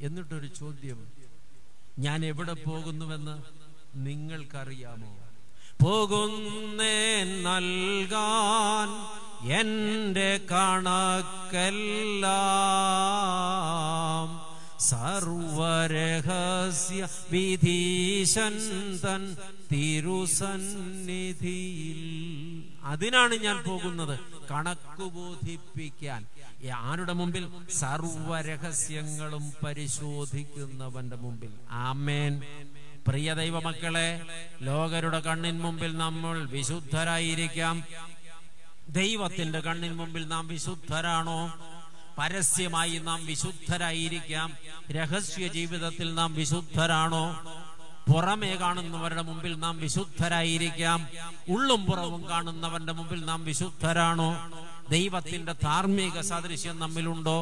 എന്നിട്ടൊരു ചോദ്യം. ഞാൻ എവിടെ പോകുന്നുവെന്ന് നിങ്ങൾക്കറിയാമോ? പോകുന്നേ നൽകാൻ എന്റെ കണക്കെല്ലാം സർവരഹസ്യ വിധീശൻ തൻ തിരുസന്നിധിയിൽ അതിനാണ് ഞാൻ പോകുന്നത്. കണക്ക് ബോധിപ്പിക്കാൻ. ആരുടെ മുമ്പിൽ സർവരഹസ്യങ്ങളും പരിശോധിക്കുന്നവന്റെ മുമ്പിൽ. ആമേൻ. പ്രിയ ദൈവമക്കളെ ലോകരുടെ കണ്ണിൻ മുമ്പിൽ നമ്മൾ വിശുദ്ധരായിരിക്കാം. ദൈവത്തിന്റെ കണ്ണിൻ മുമ്പിൽ നാം വിശുദ്ധരാണോ? പരസ്യമായി നാം വിശുദ്ധരായിരിക്കാം. രഹസ്യ ജീവിതത്തിൽ നാം വിശുദ്ധരാണോ? പുറമേ കാണുന്നവരുടെ മുമ്പിൽ നാം വിശുദ്ധരായിരിക്കാം. ഉള്ളും പുറവും കാണുന്നവന്റെ മുമ്പിൽ നാം വിശുദ്ധരാണോ? ദൈവത്തിന്റെ ധാർമ്മിക സാദൃശ്യം നമ്മിലുണ്ടോ?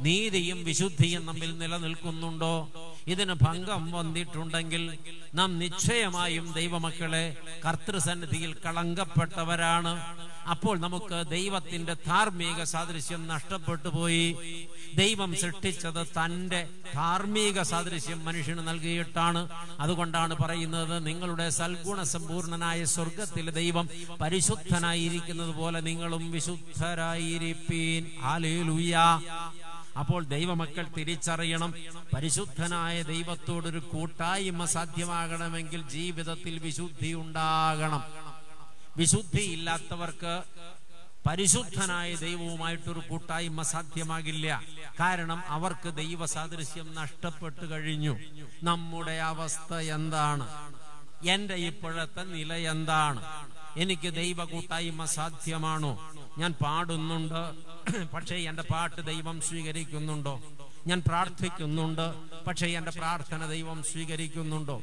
നീതിയും വിശുദ്ധിയും നമ്മിൽ നിലനിൽക്കുന്നുണ്ടോ? ഇതിന് ഭംഗം വന്നിട്ടുണ്ടെങ്കിൽ നാം നിശ്ചയമായും ദൈവമക്കളെ കർത്തൃസന്നിധിയിൽ കളങ്കപ്പെട്ടവരാണ്. അപ്പോൾ നമുക്ക് ദൈവത്തിന്റെ ധാർമ്മിക സാദൃശ്യം നഷ്ടപ്പെട്ടു പോയി. ദൈവം സൃഷ്ടിച്ചത് തന്റെ ധാർമ്മിക സാദൃശ്യം മനുഷ്യന് നൽകിയിട്ടാണ്. അതുകൊണ്ടാണ് പറയുന്നത് നിങ്ങളുടെ സൽഗുണ സമ്പൂർണനായ സ്വർഗത്തിലെ ദൈവം പരിശുദ്ധനായിരിക്കുന്നത് പോലെ നിങ്ങളും വിശുദ്ധരായിരിപ്പീൻ. ആലേലുയ്യ അപ്പോൾ ദൈവമക്കൾ തിരിച്ചറിയണം. പരിശുദ്ധനായ ദൈവത്തോടൊരു കൂട്ടായ്മ സാധ്യമാകണമെങ്കിൽ ജീവിതത്തിൽ വിശുദ്ധി ഉണ്ടാകണം. വിശുദ്ധി ഇല്ലാത്തവർക്ക് പരിശുദ്ധനായ ദൈവവുമായിട്ടൊരു കൂട്ടായ്മ സാധ്യമാകില്ല. കാരണം അവർക്ക് ദൈവ സാദൃശ്യം നഷ്ടപ്പെട്ടു കഴിഞ്ഞു. നമ്മുടെ അവസ്ഥ എന്താണ്? എന്റെ ഇപ്പോഴത്തെ നില എന്താണ് എനിക്ക് ദൈവ കൂട്ടായ്മ സാധ്യമാണോ? ഞാൻ പാടുന്നുണ്ട്. പക്ഷേ എന്റെ പാട്ട് ദൈവം സ്വീകരിക്കുന്നുണ്ടോ? ഞാൻ പ്രാർത്ഥിക്കുന്നുണ്ട്. പക്ഷേ എന്റെ പ്രാർത്ഥന ദൈവം സ്വീകരിക്കുന്നുണ്ടോ?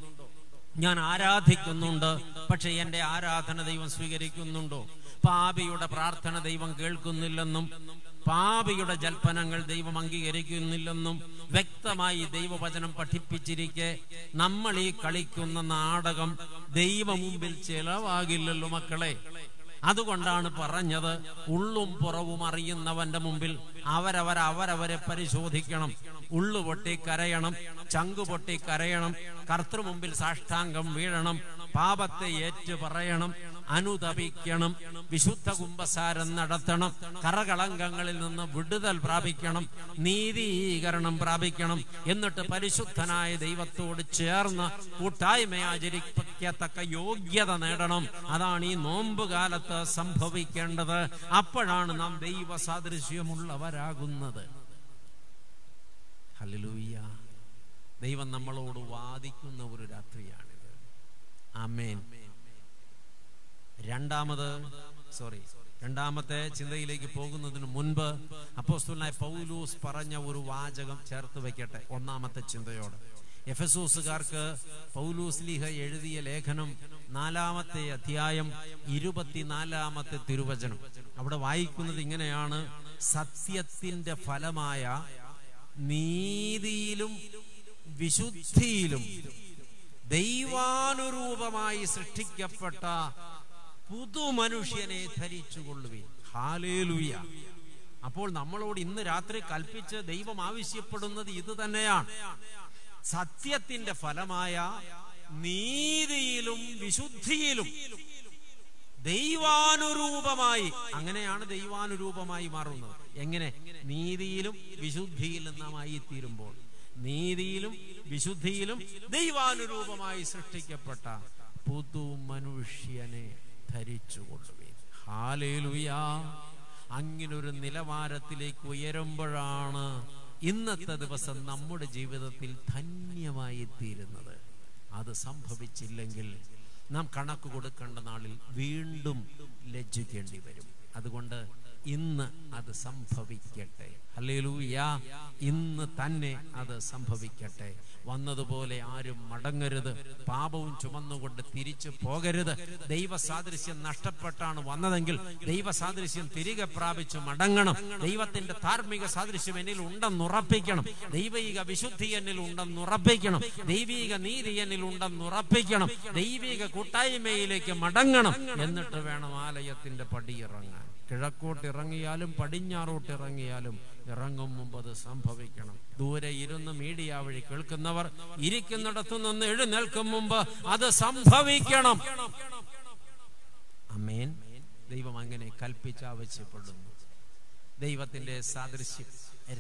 ഞാൻ ആരാധിക്കുന്നുണ്ട്. പക്ഷെ എന്റെ ആരാധന ദൈവം സ്വീകരിക്കുന്നുണ്ടോ? പാപിയുടെ പ്രാർത്ഥന ദൈവം കേൾക്കുന്നില്ലെന്നും പാപിയുടെ ജൽപ്പനങ്ങൾ ദൈവം അംഗീകരിക്കുന്നില്ലെന്നും വ്യക്തമായി ദൈവവചനം പഠിപ്പിച്ചിരിക്കെ നമ്മൾ ഈ കളിക്കുന്ന നാടകം ദൈവ മുമ്പിൽ ചെലവാകില്ലല്ലോ മക്കളെ. അതുകൊണ്ടാണ് പറഞ്ഞത് ഉള്ളും പുറവും അറിയുന്നവന്റെ മുമ്പിൽ അവരവർ അവരവരെ പരിശോധിക്കണം. ഉള്ളു പൊട്ടി കരയണം ചങ്കു പൊട്ടി കരയണം കർത്തൃ മുമ്പിൽ സാഷ്ടാംഗം വീഴണം പാപത്തെ ഏറ്റു പറയണം അനുതപിക്കണം വിശുദ്ധ കുംഭസാരം നടത്തണം. കറകളങ്കങ്ങളിൽ നിന്ന് വിടുതൽ പ്രാപിക്കണം. നീതീകരണം പ്രാപിക്കണം. എന്നിട്ട് പരിശുദ്ധനായ ദൈവത്തോട് ചേർന്ന് കൂട്ടായ്മ ആചരിക്കത്തക്ക യോഗ്യത നേടണം. അതാണ് ഈ നോമ്പ് കാലത്ത് സംഭവിക്കേണ്ടത്. അപ്പോഴാണ് നാം ദൈവ സാദൃശ്യമുള്ളവരാകുന്നത് ദൈവം നമ്മളോട് വാദിക്കുന്ന ഒരു രാത്രിയാണിത്. ആമേൻ. രണ്ടാമത് സോറി രണ്ടാമത്തെ ചിന്തയിലേക്ക് പോകുന്നതിന് മുൻപ് അപ്പോസ്തലനായ പൗലൂസ് പറഞ്ഞ ഒരു വാചകം ചേർത്ത് വെക്കട്ടെ ഒന്നാമത്തെ ചിന്തയോട്. എഫസൂസുകാർക്ക് പൗലൂസ് ലീഹ എഴുതിയ ലേഖനം നാലാമത്തെ അധ്യായം ഇരുപത്തിനാലാമത്തെ തിരുവചനം. അവിടെ വായിക്കുന്നത് ഇങ്ങനെയാണ് സത്യത്തിന്റെ ഫലമായ നീതിയിലും വിശുദ്ധിയിലും ദൈവാനുരൂപമായി സൃഷ്ടിക്കപ്പെട്ട പുതുമനുഷ്യനെ ധരിച്ചുകൊള്ളുവിൻ. ഹാലേലുയ. അപ്പോൾ നമ്മളോട് ഇന്ന് രാത്രി കൽപ്പിച്ച് ദൈവം ആവശ്യപ്പെടുന്നത് ഇത് തന്നെയാണ്. സത്യത്തിന്റെ ഫലമായ നീതിയിലും വിശുദ്ധിയിലും ദൈവാനുരൂപമായി അങ്ങനെയാണ് ദൈവാനുരൂപമായി മാറുന്നത്. എങ്ങനെ? നീതിയിലും വിശുദ്ധിയിലും നാം ആയിത്തീരുമ്പോൾ നീതിയിലും വിശുദ്ധിയിലും ദൈവാനുരൂപമായി സൃഷ്ടിക്കപ്പെട്ട പുതു മനുഷ്യനെ ധരിച്ചുകൊള്ളുവേ ഹാലേലുയാ. അങ്ങനൊരു നിലവാരത്തിലേക്ക് ഉയരുമ്പോഴാണ് ഇന്നത്തെ ദിവസം നമ്മുടെ ജീവിതത്തിൽ ധന്യമായി തീരുന്നത് അത് സംഭവിച്ചില്ലെങ്കിൽ നാം കണക്ക് കൊടുക്കേണ്ട നാളിൽ വീണ്ടും ലജ്ജിക്കേണ്ടി വരും. അതുകൊണ്ട് ഇന്ന് അത് സംഭവിക്കട്ടെ. അല്ലേലൂയ ഇന്ന് തന്നെ അത് സംഭവിക്കട്ടെ. വന്നതുപോലെ ആരും മടങ്ങരുത്. പാപവും ചുമന്നുകൊണ്ട് തിരിച്ചു പോകരുത്. ദൈവ സാദൃശ്യം നഷ്ടപ്പെട്ടാണ് വന്നതെങ്കിൽ ദൈവ സാദൃശ്യം തിരികെ പ്രാപിച്ചു മടങ്ങണം. ദൈവത്തിന്റെ ധാർമ്മിക സാദൃശ്യം എന്നിൽ ഉണ്ടെന്നുറപ്പിക്കണം ദൈവീക വിശുദ്ധി എന്നിൽ ഉണ്ടെന്നുറപ്പിക്കണം ദൈവീക നീതി എന്നിൽ ഉണ്ടെന്നുറപ്പിക്കണം ദൈവീക കൂട്ടായ്മയിലേക്ക് മടങ്ങണം. എന്നിട്ട് വേണം ആലയത്തിന്റെ പടിയിറങ്ങാൻ. കിഴക്കോട്ട് ഇറങ്ങിയാലും പടിഞ്ഞാറോട്ട് ഇറങ്ങിയാലും ഇറങ്ങും മുമ്പ് അത് സംഭവിക്കണം. ദൂരെ ഇരുന്ന് മീഡിയ വഴി കേൾക്കുന്നവർ ഇരിക്കുന്നിടത്തു നിന്ന് എഴുന്നേൽക്കും മുമ്പ് അത് സംഭവിക്കണം. അമേൻ. ദൈവം അങ്ങനെ കൽപ്പിച്ച് ആവശ്യപ്പെടുന്നു ദൈവത്തിന്റെ സാദൃശ്യം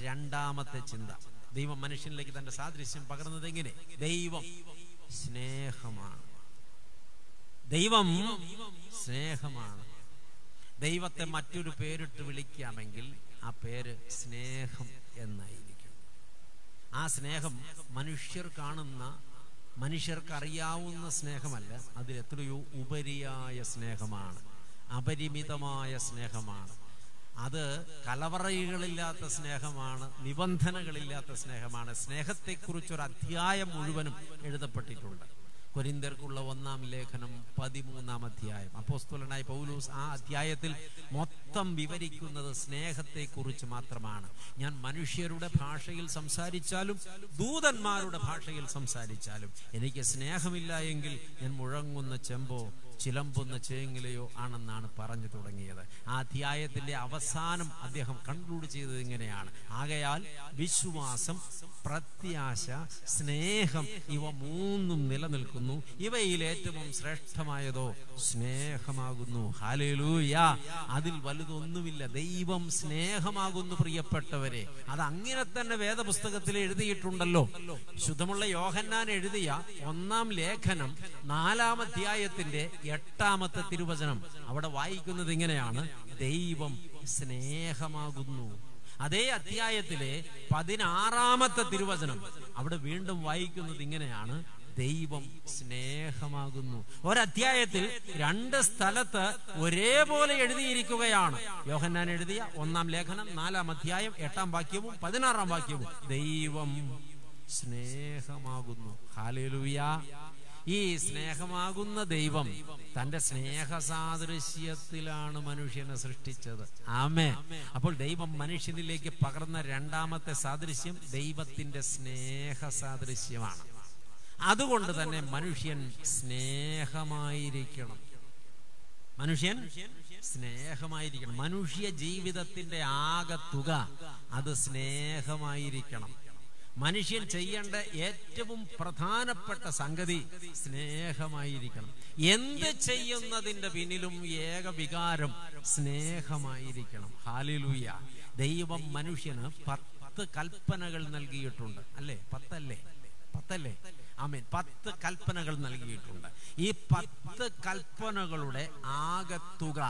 രണ്ടാമത്തെ ചിന്ത. ദൈവം മനുഷ്യനിലേക്ക് തന്റെ സാദൃശ്യം പകർന്നത് എങ്ങനെ? ദൈവം സ്നേഹമാണ്. ദൈവം സ്നേഹമാണ്. ദൈവത്തെ മറ്റൊരു പേരിട്ട് വിളിക്കാമെങ്കിൽ ആ പേര് സ്നേഹം എന്നായിരിക്കും. ആ സ്നേഹം മനുഷ്യർ കാണുന്ന മനുഷ്യർക്ക് അറിയാവുന്ന സ്നേഹമല്ല. അതിൽ എത്രയോ ഉപരിയായ സ്നേഹമാണ്. അപരിമിതമായ സ്നേഹമാണ്. അത് കലവറകളില്ലാത്ത സ്നേഹമാണ്. നിബന്ധനകളില്ലാത്ത സ്നേഹമാണ്. സ്നേഹത്തെക്കുറിച്ചൊരു അധ്യായം മുഴുവനും എഴുതപ്പെട്ടിട്ടുണ്ട്. കൊരിന്തർക്കുള്ള ഒന്നാം ലേഖനം പതിമൂന്നാം അധ്യായം. അപ്പോസ്തലനായ പൗലൂസ് ആ അധ്യായത്തിൽ മൊത്തം വിവരിക്കുന്നത് സ്നേഹത്തെക്കുറിച്ച് മാത്രമാണ്. ഞാൻ മനുഷ്യരുടെ ഭാഷയിൽ സംസാരിച്ചാലും ദൂതന്മാരുടെ ഭാഷയിൽ സംസാരിച്ചാലും എനിക്ക് സ്നേഹമില്ല എങ്കിൽ ഞാൻ മുഴങ്ങുന്ന ചെമ്പോ ചിലമ്പുന്ന ചേങ്ങിലയോ ആണെന്നാണ് പറഞ്ഞു തുടങ്ങിയത്. ആ അധ്യായത്തിന്റെ അവസാനം അദ്ദേഹം കൺക്ലൂഡ് ചെയ്തത് ഇങ്ങനെയാണ്. ആകയാൽ വിശ്വാസം പ്രത്യാശ സ്നേഹം ഇവ മൂന്നും നിലനിൽക്കുന്നു. ഇവയിൽ ഏറ്റവും ശ്രേഷ്ഠമായതോ സ്നേഹമാകുന്നു. ഹാലേലൂയ അതിൽ വലുതൊന്നുമില്ല. ദൈവം സ്നേഹമാകുന്നു പ്രിയപ്പെട്ടവരെ. അത് അങ്ങനെ തന്നെ വേദപുസ്തകത്തിൽ എഴുതിയിട്ടുണ്ടല്ലോ. ശുദ്ധമുള്ള യോഹന്നാൻ എഴുതിയ ഒന്നാം ലേഖനം നാലാം അധ്യായത്തിന്റെ എട്ടാമത്തെ തിരുവചനം അവിടെ വായിക്കുന്നത് ഇങ്ങനെയാണ്. ദൈവം സ്നേഹമാകുന്നു. അതേ അധ്യായത്തിലെ പതിനാറാമത്തെ തിരുവചനം അവിടെ വീണ്ടും വായിക്കുന്നത് ഇങ്ങനെയാണ്. ദൈവം സ്നേഹമാകുന്നു. ഒരധ്യായത്തിൽ രണ്ട് സ്ഥലത്ത് ഒരേപോലെ എഴുതിയിരിക്കുകയാണ്. യോഹന്നാൻ എഴുതിയ ഒന്നാം ലേഖനം നാലാം അധ്യായം എട്ടാം വാക്യവും പതിനാറാം വാക്യവും. ദൈവം സ്നേഹമാകുന്നു. ഹാലേലുയ. ഈ സ്നേഹമാകുന്ന ദൈവം തന്റെ സ്നേഹ സാദൃശ്യത്തിലാണ് മനുഷ്യനെ സൃഷ്ടിച്ചത്. ആമേ അപ്പോൾ ദൈവം മനുഷ്യനിലേക്ക് പകർന്ന രണ്ടാമത്തെ സാദൃശ്യം ദൈവത്തിന്റെ സ്നേഹ സാദൃശ്യമാണ് അതുകൊണ്ട് തന്നെ മനുഷ്യൻ സ്നേഹമായിരിക്കണം. മനുഷ്യൻ സ്നേഹമായിരിക്കണം. മനുഷ്യ ജീവിതത്തിന്റെ ആകെ തുക അത് സ്നേഹമായിരിക്കണം. മനുഷ്യൻ ചെയ്യേണ്ട ഏറ്റവും പ്രധാനപ്പെട്ട സംഗതി സ്നേഹമായിരിക്കണം. എന്ത് ചെയ്യുന്നതിന്റെ പിന്നിലും ഏക വികാരം സ്നേഹമായിരിക്കണം. ഹാലിലൂയ. ദൈവം മനുഷ്യന് പത്ത് കൽപ്പനകൾ നൽകിയിട്ടുണ്ട്. അല്ലേ? പത്തല്ലേ? പത്തല്ലേ? ആമേൻ. പത്ത് കൽപ്പനകൾ നൽകിയിട്ടുണ്ട്. ഈ പത്ത് കൽപ്പനകളുടെ ആകത്തുക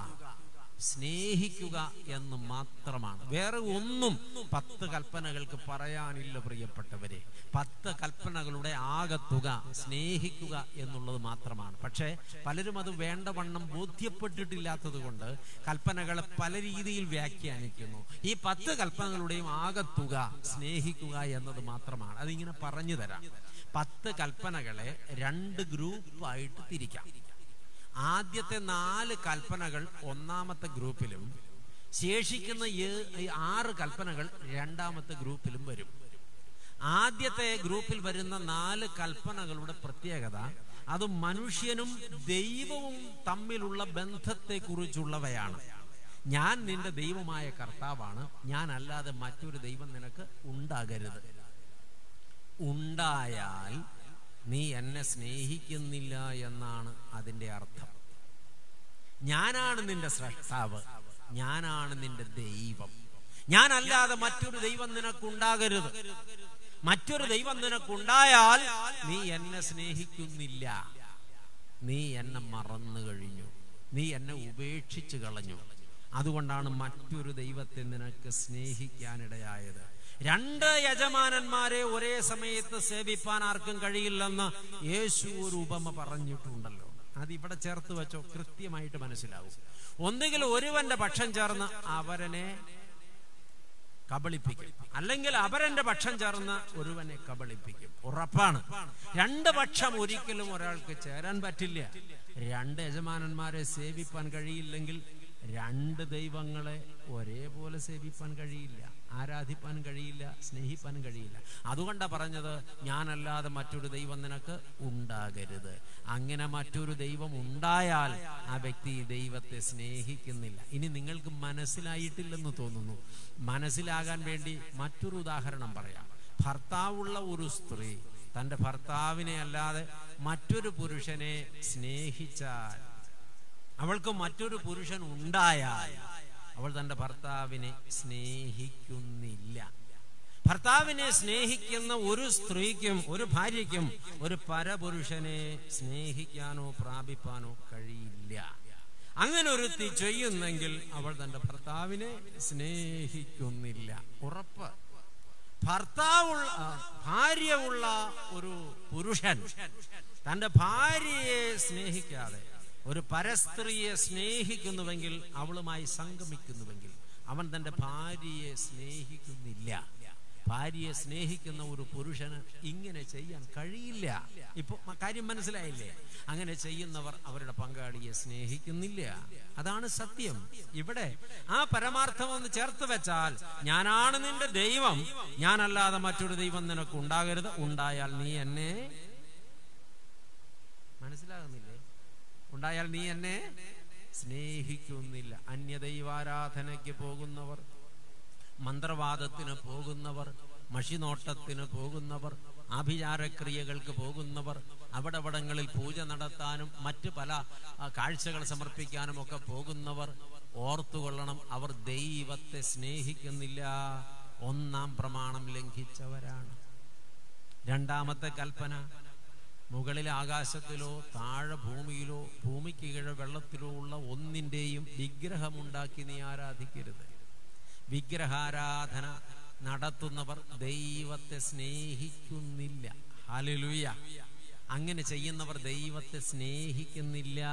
സ്നേഹിക്കുക എന്ന് മാത്രമാണ്. വേറെ ഒന്നും പത്ത് കൽപ്പനകൾക്ക് പറയാനില്ല പ്രിയപ്പെട്ടവരെ. പത്ത് കൽപ്പനകളുടെ ആകത്തുക സ്നേഹിക്കുക എന്നുള്ളത് മാത്രമാണ്. പക്ഷേ പലരും അത് വേണ്ടവണ്ണം ബോധ്യപ്പെട്ടിട്ടില്ലാത്തത് കൊണ്ട് കൽപ്പനകളെ പല രീതിയിൽ വ്യാഖ്യാനിക്കുന്നു. ഈ പത്ത് കൽപ്പനകളുടെയും ആകത്തുക സ്നേഹിക്കുക എന്നത് മാത്രമാണ്. അതിങ്ങനെ പറഞ്ഞു തരാം. പത്ത് കൽപ്പനകളെ രണ്ട് ഗ്രൂപ്പായിട്ട് തിരിക്കാം. ആദ്യത്തെ നാല് കൽപ്പനകൾ ഒന്നാമത്തെ ഗ്രൂപ്പിലും ശേഷിക്കുന്ന ആറ് കൽപ്പനകൾ രണ്ടാമത്തെ ഗ്രൂപ്പിലും വരും. ആദ്യത്തെ ഗ്രൂപ്പിൽ വരുന്ന നാല് കൽപ്പനകളുടെ പ്രത്യേകത അത് മനുഷ്യനും ദൈവവും തമ്മിലുള്ള ബന്ധത്തെ കുറിച്ചുള്ളവയാണ് ഞാൻ നിന്റെ ദൈവമായ കർത്താവാണ് ഞാൻ അല്ലാതെ മറ്റൊരു ദൈവം നിനക്ക് ഉണ്ടാകരുത്. ഉണ്ടായാൽ നീ എന്നെ സ്നേഹിക്കുന്നില്ല എന്നാണ് അതിന്റെ അർത്ഥം. ഞാനാണ് നിന്റെ സ്രഷ്ടാവ്. ഞാനാണ് നിന്റെ ദൈവം. ഞാനല്ലാതെ മറ്റൊരു ദൈവം നിനക്കുണ്ടാകരുത്. മറ്റൊരു ദൈവം നിനക്കുണ്ടായാൽ നീ എന്നെ സ്നേഹിക്കുന്നില്ല. നീ എന്നെ മറന്നു കഴിഞ്ഞു. നീ എന്നെ ഉപേക്ഷിച്ചു കളഞ്ഞു. അതുകൊണ്ടാണ് മറ്റൊരു ദൈവത്തെ നിനക്ക് സ്നേഹിക്കാനിടയായത്. രണ്ട് യജമാനന്മാരെ ഒരേ സമയത്ത് സേവിപ്പാൻ ആർക്കും കഴിയില്ലെന്ന് യേശു ഒരു ഉപമ പറഞ്ഞിട്ടുണ്ടല്ലോ. അത് ഇവിടെ ചേർത്ത് വെച്ചോ കൃത്യമായിട്ട് മനസ്സിലാവും. ഒന്നുകിൽ ഒരുവന്റെ പക്ഷം ചേർന്ന് അവരനെ കബളിപ്പിക്കും. അല്ലെങ്കിൽ അവരന്റെ പക്ഷം ചേർന്ന് ഒരുവനെ കബളിപ്പിക്കും. ഉറപ്പാണ്. രണ്ട് പക്ഷം ഒരിക്കലും ഒരാൾക്ക് ചേരാൻ പറ്റില്ല. രണ്ട് യജമാനന്മാരെ സേവിപ്പാൻ കഴിയില്ലെങ്കിൽ രണ്ട് ദൈവങ്ങളെ ഒരേപോലെ സേവിപ്പാൻ കഴിയില്ല. ആരാധിപ്പാൻ കഴിയില്ല സ്നേഹിപ്പാൻ കഴിയില്ല. അതുകൊണ്ടാണ് പറഞ്ഞത് ഞാനല്ലാതെ മറ്റൊരു ദൈവം നിനക്ക് ഉണ്ടാകരുത്. അങ്ങനെ മറ്റൊരു ദൈവം ഉണ്ടായാൽ ആ വ്യക്തി ദൈവത്തെ സ്നേഹിക്കുന്നില്ല. ഇനി നിങ്ങൾക്ക് മനസ്സിലായിട്ടില്ലെന്ന് തോന്നുന്നു. മനസ്സിലാകാൻ വേണ്ടി മറ്റൊരു ഉദാഹരണം പറയാം. ഭർത്താവുള്ള ഒരു സ്ത്രീ തന്റെ ഭർത്താവിനെ അല്ലാതെ മറ്റൊരു പുരുഷനെ സ്നേഹിച്ചാൽ അവൾക്ക് മറ്റൊരു പുരുഷൻ ഉണ്ടായാൽ അവൾ തന്റെ ഭർത്താവിനെ സ്നേഹിക്കുന്നില്ല. ഭർത്താവിനെ സ്നേഹിക്കുന്ന ഒരു സ്ത്രീക്കും ഒരു ഭാര്യയ്ക്കും ഒരു പരപുരുഷനെ സ്നേഹിക്കാനോ പ്രാപിപ്പാനോ കഴിയില്ല. അങ്ങനെ ഒരുത്തി ചെയ്യുന്നെങ്കിൽ അവൾ തന്റെ ഭർത്താവിനെ സ്നേഹിക്കുന്നില്ല. ഉറപ്പ്. ഭർത്താവുള്ള ഭാര്യ ഉള്ള ഒരു പുരുഷൻ തന്റെ ഭാര്യയെ സ്നേഹിക്കാതെ ഒരു പരസ്ത്രീയെ സ്നേഹിക്കുന്നുവെങ്കിൽ അവളുമായി സംഗമിക്കുന്നുവെങ്കിൽ അവൻ തന്റെ ഭാര്യയെ സ്നേഹിക്കുന്നില്ല. ഭാര്യയെ സ്നേഹിക്കുന്ന ഒരു പുരുഷന് ഇങ്ങനെ ചെയ്യാൻ കഴിയില്ല. ഇപ്പൊ കാര്യം മനസ്സിലായില്ലേ? അങ്ങനെ ചെയ്യുന്നവർ അവരുടെ പങ്കാളിയെ സ്നേഹിക്കുന്നില്ല. അതാണ് സത്യം. ഇവിടെ ആ പരമാർത്ഥം ഒന്ന് ചേർത്ത് വെച്ചാൽ ഞാനാണ് നിന്റെ ദൈവം. ഞാനല്ലാതെ മറ്റൊരു ദൈവം നിനക്ക് ഉണ്ടാകരുത് ഉണ്ടായാൽ നീ എന്നെ മനസ്സിലാകുന്നില്ലേ. ഉണ്ടായാൽ നീ എന്നെ സ്നേഹിക്കുന്നില്ല. അന്യദൈവാരാധനയ്ക്ക് പോകുന്നവർ മന്ത്രവാദത്തിന് പോകുന്നവർ മഷിനോട്ടത്തിന് പോകുന്നവർ ആഭിചാരക്രിയകൾക്ക് പോകുന്നവർ അവിടവിടങ്ങളിൽ പൂജ നടത്താനും മറ്റ് പല കാഴ്ചകൾ സമർപ്പിക്കാനും ഒക്കെ പോകുന്നവർ ഓർത്തുകൊള്ളണം അവർ ദൈവത്തെ സ്നേഹിക്കുന്നില്ല. ഒന്നാം പ്രമാണം ലംഘിച്ചവരാണ്. രണ്ടാമത്തെ കൽപ്പന മുകളിൽ ആകാശത്തിലോ താഴെ ഭൂമിയിലോ ഭൂമിക്ക് കീഴെ വെള്ളത്തിലോ ഉള്ള ഒന്നിന്റെയും വിഗ്രഹമുണ്ടാക്കി നീ ആരാധിക്കരുത്. വിഗ്രഹാരാധന നടത്തുന്നവർ ദൈവത്തെ സ്നേഹിക്കുന്നില്ല. ഹാലലുയ അങ്ങനെ ചെയ്യുന്നവർ ദൈവത്തെ സ്നേഹിക്കുന്നില്ല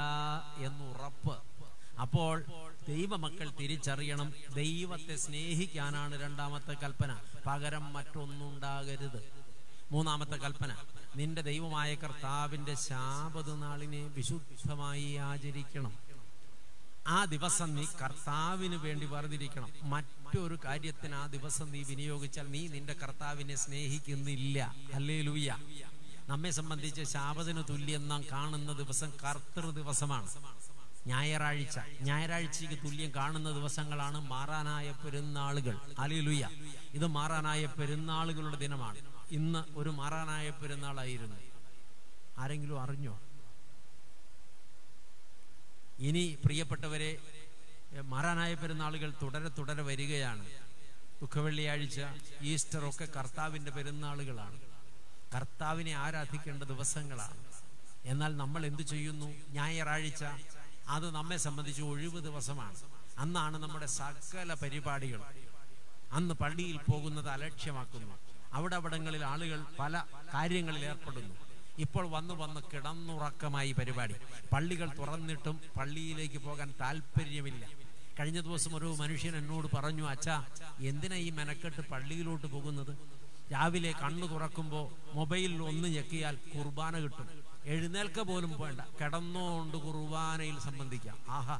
എന്നുറപ്പ്. അപ്പോൾ ദൈവമക്കൾ തിരിച്ചറിയണം ദൈവത്തെ സ്നേഹിക്കാനാണ് രണ്ടാമത്തെ കൽപ്പന. പകരം മറ്റൊന്നുണ്ടാകരുത്. മൂന്നാമത്തെ കൽപ്പന. നിന്റെ ദൈവമായ കർത്താവിന്റെ ശാപത് നാളിനെ വിശുദ്ധമായി ആചരിക്കണം. ആ ദിവസം നീ കർത്താവിന് വേണ്ടി വേർതിരിക്കണം മറ്റൊരു കാര്യത്തിന് ആ ദിവസം നീ വിനിയോഗിച്ചാൽ നീ നിന്റെ കർത്താവിനെ സ്നേഹിക്കുന്നില്ല. അല്ലേ ലൂയ നമ്മെ സംബന്ധിച്ച് ശാപതിന് തുല്യം നാം കാണുന്ന ദിവസം കർത്തൃ ദിവസമാണ്. ഞായറാഴ്ച. ഞായറാഴ്ചയ്ക്ക് തുല്യം കാണുന്ന ദിവസങ്ങളാണ് മാറാനായ പെരുന്നാളുകൾ. അലിലുയ ഇത് മാറാനായ പെരുന്നാളുകളുടെ ദിനമാണ്. ഇന്ന് ഒരു മാറാനായ പെരുന്നാളായിരുന്നു. ആരെങ്കിലും അറിഞ്ഞോ? ഇനി പ്രിയപ്പെട്ടവരെ മാറാനായ പെരുന്നാളുകൾ തുടരെ തുടരെ വരികയാണ്. ദുഃഖവെള്ളിയാഴ്ച ഈസ്റ്റർ ഒക്കെ കർത്താവിന്റെ പെരുന്നാളുകളാണ്. കർത്താവിനെ ആരാധിക്കേണ്ട ദിവസങ്ങളാണ്. എന്നാൽ നമ്മൾ എന്തു ചെയ്യുന്നു? ഞായറാഴ്ച അത് നമ്മെ സംബന്ധിച്ച് ഒഴിവ് ദിവസമാണ്. അന്നാണ് നമ്മുടെ സകല പരിപാടികൾ അന്ന് പള്ളിയിൽ പോകുന്നത് അലക്ഷ്യമാക്കുന്നു. അവിടെ അവിടങ്ങളിൽ ആളുകൾ പല കാര്യങ്ങളിൽ ഏർപ്പെടുന്നു. ഇപ്പോൾ വന്ന് വന്ന് കിടന്നുറക്കമായി പരിപാടി. പള്ളികൾ തുറന്നിട്ടും പള്ളിയിലേക്ക് പോകാൻ താല്പര്യമില്ല കഴിഞ്ഞ ദിവസം ഒരു മനുഷ്യൻ എന്നോട് പറഞ്ഞു അച്ഛാ എന്തിനാ ഈ മെനക്കെട്ട് പള്ളിയിലോട്ട് പോകുന്നത്? രാവിലെ കണ്ണു തുറക്കുമ്പോൾ മൊബൈലിൽ ഒന്ന് ഞെക്കിയാൽ കുർബാന കിട്ടും. എഴുന്നേൽക്ക പോലും വേണ്ട. കിടന്നോണ്ട് കുർബാനയിൽ സംബന്ധിക്കാം. ആഹാ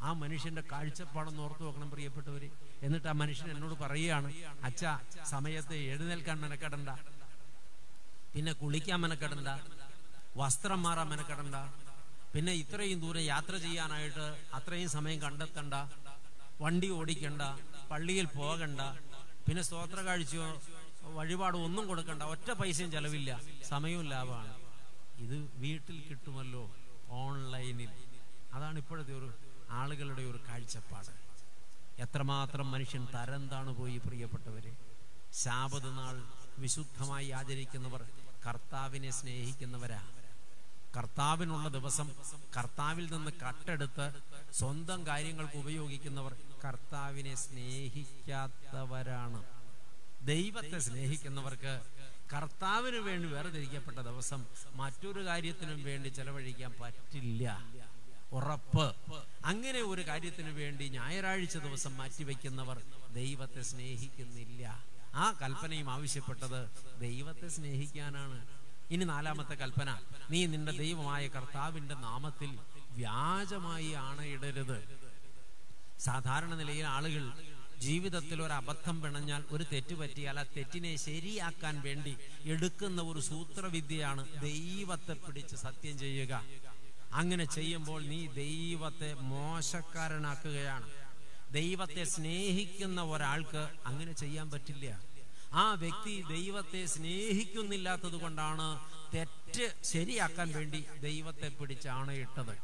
ആ മനുഷ്യന്റെ കാഴ്ചപ്പാടെന്ന് ഓർത്തു വെക്കണം പ്രിയപ്പെട്ടവര്. എന്നിട്ട് ആ മനുഷ്യൻ എന്നോട് പറയുകയാണ് അച്ഛ സമയത്ത് എഴുന്നേൽക്കാൻ മെനക്കെടണ്ട. പിന്നെ കുളിക്കാൻ മെനക്കെടണ്ട. വസ്ത്രം മാറാൻ മെനക്കെടണ്ട. പിന്നെ ഇത്രയും ദൂരം യാത്ര ചെയ്യാനായിട്ട് അത്രയും സമയം കണ്ടെത്തണ്ട. വണ്ടി ഓടിക്കണ്ട. പള്ളിയിൽ പോകണ്ട. പിന്നെ സ്തോത്ര കാഴ്ചയോ വഴിപാടോ ഒന്നും കൊടുക്കണ്ട. ഒറ്റ പൈസയും ചെലവില്ല. സമയവും ലാഭമാണ്. ഇത് വീട്ടിൽ കിട്ടുമല്ലോ ഓൺലൈനിൽ. അതാണ് ഇപ്പോഴത്തെ ഒരു ആളുകളുടെ ഒരു കാഴ്ചപ്പാട്. എത്രമാത്രം മനുഷ്യൻ തരംതാണ് പോയി പ്രിയപ്പെട്ടവരെ. ശാപത് നാൾ വിശുദ്ധമായി ആചരിക്കുന്നവർ കർത്താവിനെ സ്നേഹിക്കുന്നവരാ. കർത്താവിനുള്ള ദിവസം കർത്താവിൽ നിന്ന് കട്ടെടുത്ത് സ്വന്തം കാര്യങ്ങൾക്ക് ഉപയോഗിക്കുന്നവർ കർത്താവിനെ സ്നേഹിക്കാത്തവരാണ്. ദൈവത്തെ സ്നേഹിക്കുന്നവർക്ക് കർത്താവിന് വേണ്ടി വേർതിരിക്കപ്പെട്ട ദിവസം മറ്റൊരു കാര്യത്തിനും വേണ്ടി ചെലവഴിക്കാൻ പറ്റില്ല. ഉറപ്പ്. അങ്ങനെ ഒരു കാര്യത്തിന് വേണ്ടി ഞായറാഴ്ച ദിവസം മാറ്റിവെക്കുന്നവർ ദൈവത്തെ സ്നേഹിക്കുന്നില്ല. ആ കൽപ്പനയും ആവശ്യപ്പെട്ടത് ദൈവത്തെ സ്നേഹിക്കാനാണ്. ഇനി നാലാമത്തെ കൽപ്പന നീ നിന്റെ ദൈവമായ കർത്താവിന്റെ നാമത്തിൽ വ്യാജമായി ആണയിടരുത്. സാധാരണ നിലയിൽ ആളുകൾ ജീവിതത്തിൽ ഒരു അബദ്ധം പിണഞ്ഞാൽ ഒരു തെറ്റ് പറ്റിയാൽ ആ തെറ്റിനെ ശരിയാക്കാൻ വേണ്ടി എടുക്കുന്ന ഒരു സൂത്രവിദ്യയാണ് ദൈവത്തെ പിടിച്ച് സത്യം ചെയ്യുക. അങ്ങനെ ചെയ്യുമ്പോൾ നീ ദൈവത്തെ മോശക്കാരനാക്കുകയാണ്. ദൈവത്തെ സ്നേഹിക്കുന്ന ഒരാൾക്ക് അങ്ങനെ ചെയ്യാൻ പറ്റില്ല. ആ വ്യക്തി ദൈവത്തെ സ്നേഹിക്കുന്നില്ലാത്തത് കൊണ്ടാണ് തെറ്റ് ശരിയാക്കാൻ വേണ്ടി ദൈവത്തെ പിടിച്ചാണ് ഇട്ടത്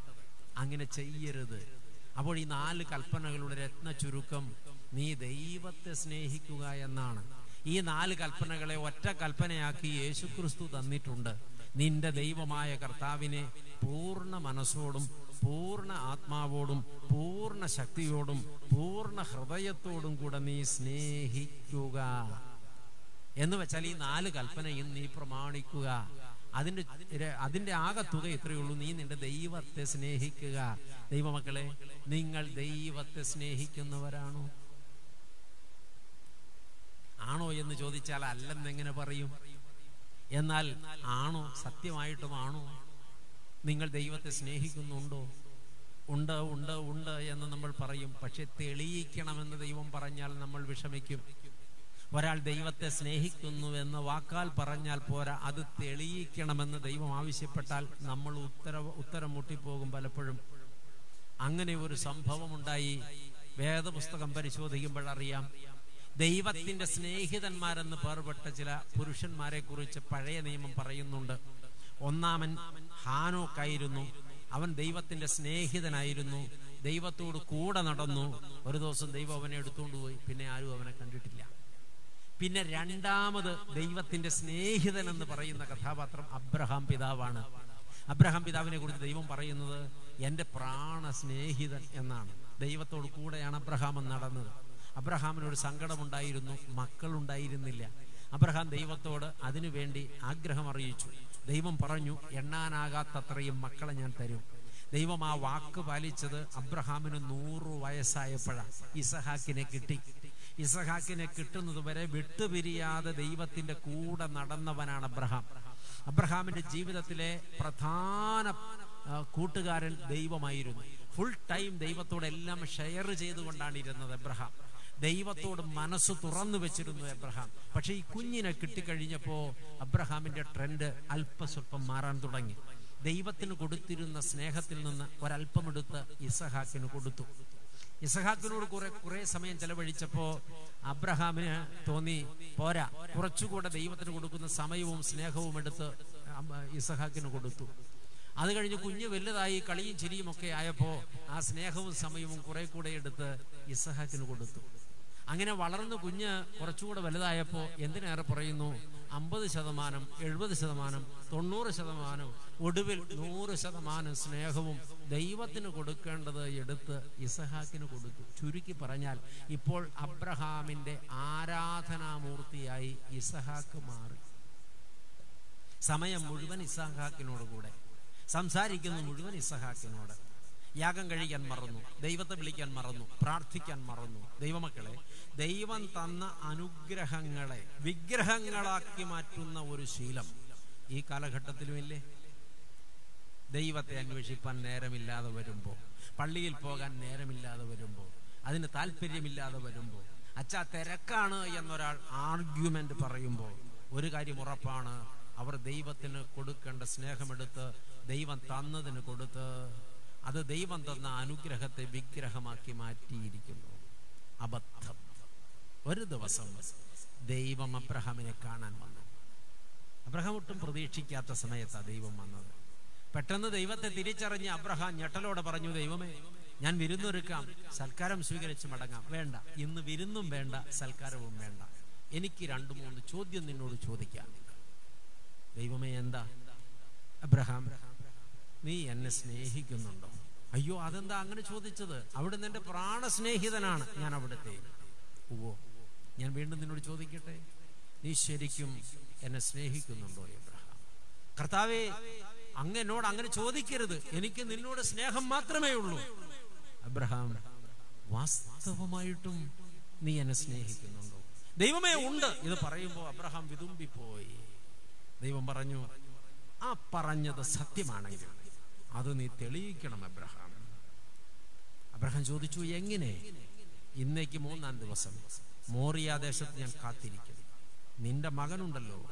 അങ്ങനെ ചെയ്യരുത്. അപ്പോൾ ഈ നാല് കൽപ്പനകളുടെ രത്ന ചുരുക്കം നീ ദൈവത്തെ സ്നേഹിക്കുക എന്നാണ്. ഈ നാല് കൽപ്പനകളെ ഒറ്റ കൽപ്പനയാക്കി യേശുക്രിസ്തു തന്നിട്ടുണ്ട്. നിന്റെ ദൈവമായ കർത്താവിനെ പൂർണ മനസ്സോടും പൂർണ ആത്മാവോടും പൂർണ ശക്തിയോടും പൂർണ ഹൃദയത്തോടും കൂടെ നീ സ്നേഹിക്കുക. എന്ന് വെച്ചാൽ ഈ നാല് കൽപ്പനയും നീ പ്രമാണിക്കുക. അതിന്റെ അതിന്റെ ആകെ തുക ഇത്രയേ ഉള്ളൂ. നീ നിന്റെ ദൈവത്തെ സ്നേഹിക്കുക. ദൈവമക്കളെ നിങ്ങൾ ദൈവത്തെ സ്നേഹിക്കുന്നവരാണോ? ആണോ എന്ന് ചോദിച്ചാൽ അല്ലെന്ന് എങ്ങനെ പറയും? എന്നാൽ ആണോ സത്യമായിട്ടും ആണോ? നിങ്ങൾ ദൈവത്തെ സ്നേഹിക്കുന്നുണ്ടോ? ഉണ്ട് ഉണ്ട് ഉണ്ട് എന്ന് നമ്മൾ പറയും. പക്ഷെ തെളിയിക്കണമെന്ന് ദൈവം പറഞ്ഞാൽ നമ്മൾ വിഷമിക്കും. ഒരാൾ ദൈവത്തെ സ്നേഹിക്കുന്നു എന്ന് വാക്കാൽ പറഞ്ഞാൽ പോരാ. അത് തെളിയിക്കണമെന്ന് ദൈവം ആവശ്യപ്പെട്ടാൽ നമ്മൾ ഉത്തര ഉത്തരം മുട്ടിപ്പോകും പലപ്പോഴും. അങ്ങനെ ഒരു സംഭവം ഉണ്ടായി വേദപുസ്തകം പരിശോധിക്കുമ്പോഴറിയാം ദൈവത്തിന്റെ സ്നേഹിതന്മാരെന്ന് പേർപെട്ട ചില പുരുഷന്മാരെ കുറിച്ച് പഴയ നിയമം പറയുന്നുണ്ട്. ഒന്നാമൻ ഹാനോക്കായിരുന്നു. അവൻ ദൈവത്തിന്റെ സ്നേഹിതനായിരുന്നു. ദൈവത്തോട് കൂടെ നടന്നു. ഒരു ദിവസം ദൈവം അവനെ എടുത്തുകൊണ്ട് പോയി. പിന്നെ ആരും അവനെ കണ്ടിട്ടില്ല. പിന്നെ രണ്ടാമത് ദൈവത്തിന്റെ സ്നേഹിതൻ എന്ന് പറയുന്ന കഥാപാത്രം അബ്രഹാം പിതാവാണ്. അബ്രഹാം പിതാവിനെ കുറിച്ച് ദൈവം പറയുന്നത് എന്റെ പ്രാണ സ്നേഹിതൻ എന്നാണ്. ദൈവത്തോട് കൂടെയാണ് അബ്രഹാം നടന്നത്. അബ്രഹാമിന് ഒരു സങ്കടമുണ്ടായിരുന്നു മക്കളുണ്ടായിരുന്നില്ല. അബ്രഹാം ദൈവത്തോട് അതിനുവേണ്ടി ആഗ്രഹം അറിയിച്ചു ദൈവം പറഞ്ഞു എണ്ണാനാകാത്തത്രയും മക്കളെ ഞാൻ തരും. ദൈവം ആ വാക്ക് പാലിച്ചത് അബ്രഹാമിന് നൂറു വയസ്സായപ്പോഴാണ് ഇസഹാക്കിനെ കിട്ടി. ഇസഹാക്കിനെ കിട്ടുന്നത് വരെ വിട്ടുപിരിയാതെ ദൈവത്തിന്റെ കൂടെ നടന്നവനാണ് അബ്രഹാം. അബ്രഹാമിന്റെ ജീവിതത്തിലെ പ്രധാന കൂട്ടുകാരൻ ദൈവമായിരുന്നു. ഫുൾ ടൈം ദൈവത്തോടെല്ലാം ഷെയർ ചെയ്തുകൊണ്ടാണ് ഇരുന്നത് അബ്രഹാം. ദൈവത്തോട് മനസ്സ് തുറന്നു വെച്ചിരുന്നു എബ്രഹാം. പക്ഷെ ഈ കുഞ്ഞിനെ കിട്ടിക്കഴിഞ്ഞപ്പോ അബ്രഹാമിന്റെ ട്രെൻഡ് അല്പസ്വല്പം മാറാൻ തുടങ്ങി. ദൈവത്തിന് കൊടുത്തിരുന്ന സ്നേഹത്തിൽ നിന്ന് ഒരല്പമെടുത്ത് ഇസഹാക്കിന് കൊടുത്തു. ഇസഹാക്കിനോട് കുറെ കുറെ സമയം ചെലവഴിച്ചപ്പോ അബ്രഹാമിന് തോന്നി പോരാ കുറച്ചുകൂടെ ദൈവത്തിന് കൊടുക്കുന്ന സമയവും സ്നേഹവും എടുത്ത് ഇസഹാക്കിന് കൊടുത്തു. അത് കഴിഞ്ഞ് കുഞ്ഞ് വലുതായി കളിയും ചിരിയും ഒക്കെ ആയപ്പോ ആ സ്നേഹവും സമയവും കുറെ കൂടെ എടുത്ത് ഇസഹാക്കിന് കൊടുത്തു. അങ്ങനെ വളർന്ന് കുഞ്ഞ് കുറച്ചുകൂടെ വലുതായപ്പോൾ എന്തിനേറെ പറയുന്നു അമ്പത് ശതമാനം എഴുപത് ശതമാനം തൊണ്ണൂറ് ശതമാനം ഒടുവിൽ നൂറ് ശതമാനം സ്നേഹവും ദൈവത്തിന് കൊടുക്കേണ്ടത് എടുത്ത് ഇസഹാക്കിന് കൊടുത്തു. ചുരുക്കി പറഞ്ഞാൽ ഇപ്പോൾ അബ്രഹാമിന്റെ ആരാധനാമൂർത്തിയായി ഇസഹാക്ക് മാറി. സമയം മുഴുവൻ ഇസഹാക്കിനോട് കൂടെ. സംസാരിക്കുന്ന മുഴുവൻ ഇസഹാക്കിനോട്. യാഗം കഴിക്കാൻ മറന്നു ദൈവത്തെ വിളിക്കാൻ മറന്നു പ്രാർത്ഥിക്കാൻ മറന്നു. ദൈവമക്കളെ ദൈവം തന്ന അനുഗ്രഹങ്ങളെ വിഗ്രഹങ്ങളാക്കി മാറ്റുന്ന ഒരു ശീലം ഈ കാലഘട്ടത്തിലുമില്ലേ? ദൈവത്തെ അന്വേഷിപ്പാൻ നേരമില്ലാതെ വരുമ്പോൾ പള്ളിയിൽ പോകാൻ നേരമില്ലാതെ വരുമ്പോൾ അതിന് താല്പര്യമില്ലാതെ വരുമ്പോൾ അച്ഛാ തിരക്കാണ് എന്നൊരാൾ ആർഗ്യുമെന്റ് പറയുമ്പോൾ ഒരു കാര്യം ഉറപ്പാണ് അവർ ദൈവത്തിന് കൊടുക്കേണ്ട സ്നേഹമെടുത്ത് ദൈവം തന്നതിന് കൊടുത്ത് അത് ദൈവം തന്ന അനുഗ്രഹത്തെ വിഗ്രഹമാക്കി മാറ്റിയിരിക്കുന്നു. അബദ്ധം. ഒരു ദിവസം ദൈവം അബ്രഹാമിനെ കാണാൻ വന്നു. അബ്രഹാം ഒട്ടും പ്രതീക്ഷിക്കാത്ത സമയത്താണ് ദൈവം വന്നത്. പെട്ടെന്ന് ദൈവത്തെ തിരിച്ചറിഞ്ഞ് അബ്രഹാം ഞെട്ടലോടെ പറഞ്ഞു ദൈവമേ ഞാൻ വിരുന്നൊരുക്കാം സൽക്കാരം സ്വീകരിച്ച് മടങ്ങാം. വേണ്ട ഇന്ന് വിരുന്നും വേണ്ട സൽക്കാരവും വേണ്ട. എനിക്ക് രണ്ടു മൂന്ന് ചോദ്യം നിന്നോട് ചോദിക്കാം. ദൈവമേ എന്താ? അബ്രഹാം നീ എന്നെ സ്നേഹിക്കുന്നുണ്ടോ? അയ്യോ അതെന്താ അങ്ങനെ ചോദിച്ചത്? അവിടുന്ന് നിന്റെ പ്രാണസ്നേഹിതനാണ്. ഞാൻ അവിടുത്തെ. ഓ ഞാൻ വീണ്ടും നിന്നോട് ചോദിക്കട്ടെ? നീ ശരിക്കും എന്നെ സ്നേഹിക്കുന്നുണ്ടോ എബ്രഹാം? കർത്താവേ അങ്ങ് എന്നോട് അങ്ങനെ ചോദിക്കരുത്. എനിക്ക് നിന്നോട് സ്നേഹം മാത്രമേ ഉള്ളൂ. അബ്രഹാം വാസ്തവമായിട്ടും നീ എന്നെ സ്നേഹിക്കുന്നുണ്ടോ? ദൈവമേ ഉണ്ട് ഇത് പറയുമ്പോൾ അബ്രഹാം വിതുമ്പിപ്പോയി. ദൈവം പറഞ്ഞു ആ പറഞ്ഞത് സത്യമാണെങ്കിൽ അത് നീ തെളിയിക്കണം അബ്രഹാം അബ്രഹാം ചോദിച്ചു എങ്ങനെ? ഇന്നേക്ക് മൂന്നാം ദിവസം. മോറിയ ദേശത്ത് ഞാൻ കാത്തിരിക്കും. നിന്റെ മകനുണ്ടല്ലോ.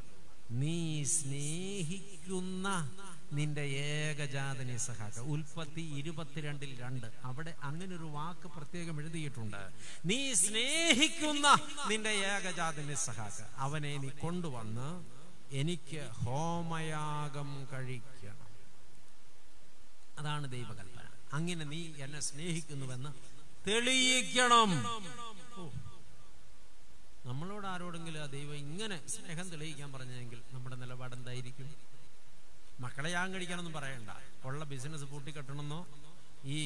നീ സ്നേഹിക്കുന്ന നിന്റെ ഏകജാതനെ സഹാക്ക ഉൽപ്പത്തി ഇരുപത്തിരണ്ടിൽ രണ്ട്. അവിടെ അങ്ങനെ ഒരു വാക്ക് പ്രത്യേകം എഴുതിയിട്ടുണ്ട്. നീ സ്നേഹിക്കുന്ന നിന്റെ ഏകജാതനെ സഹാക്ക അവനെ നീ കൊണ്ടുവന്ന് എനിക്ക് ഹോമയാഗം കഴിക്കണം. അതാണ് ദൈവകൽപ്പന. അങ്ങനെ നീ എന്നെ സ്നേഹിക്കുന്നുവെന്ന് തെളിയിക്കണം. ഓ, നമ്മളോട് ആരോടെങ്കിലും ആ ദൈവം ഇങ്ങനെ സ്നേഹം തെളിയിക്കാൻ പറഞ്ഞെങ്കിൽ നമ്മുടെ നിലപാട് എന്തായിരിക്കും? മക്കളെ ഞാൻ കഴിക്കാനൊന്നും പറയണ്ട. ഉള്ള ബിസിനസ് പൂട്ടിക്കെട്ടണമെന്നോ ഈ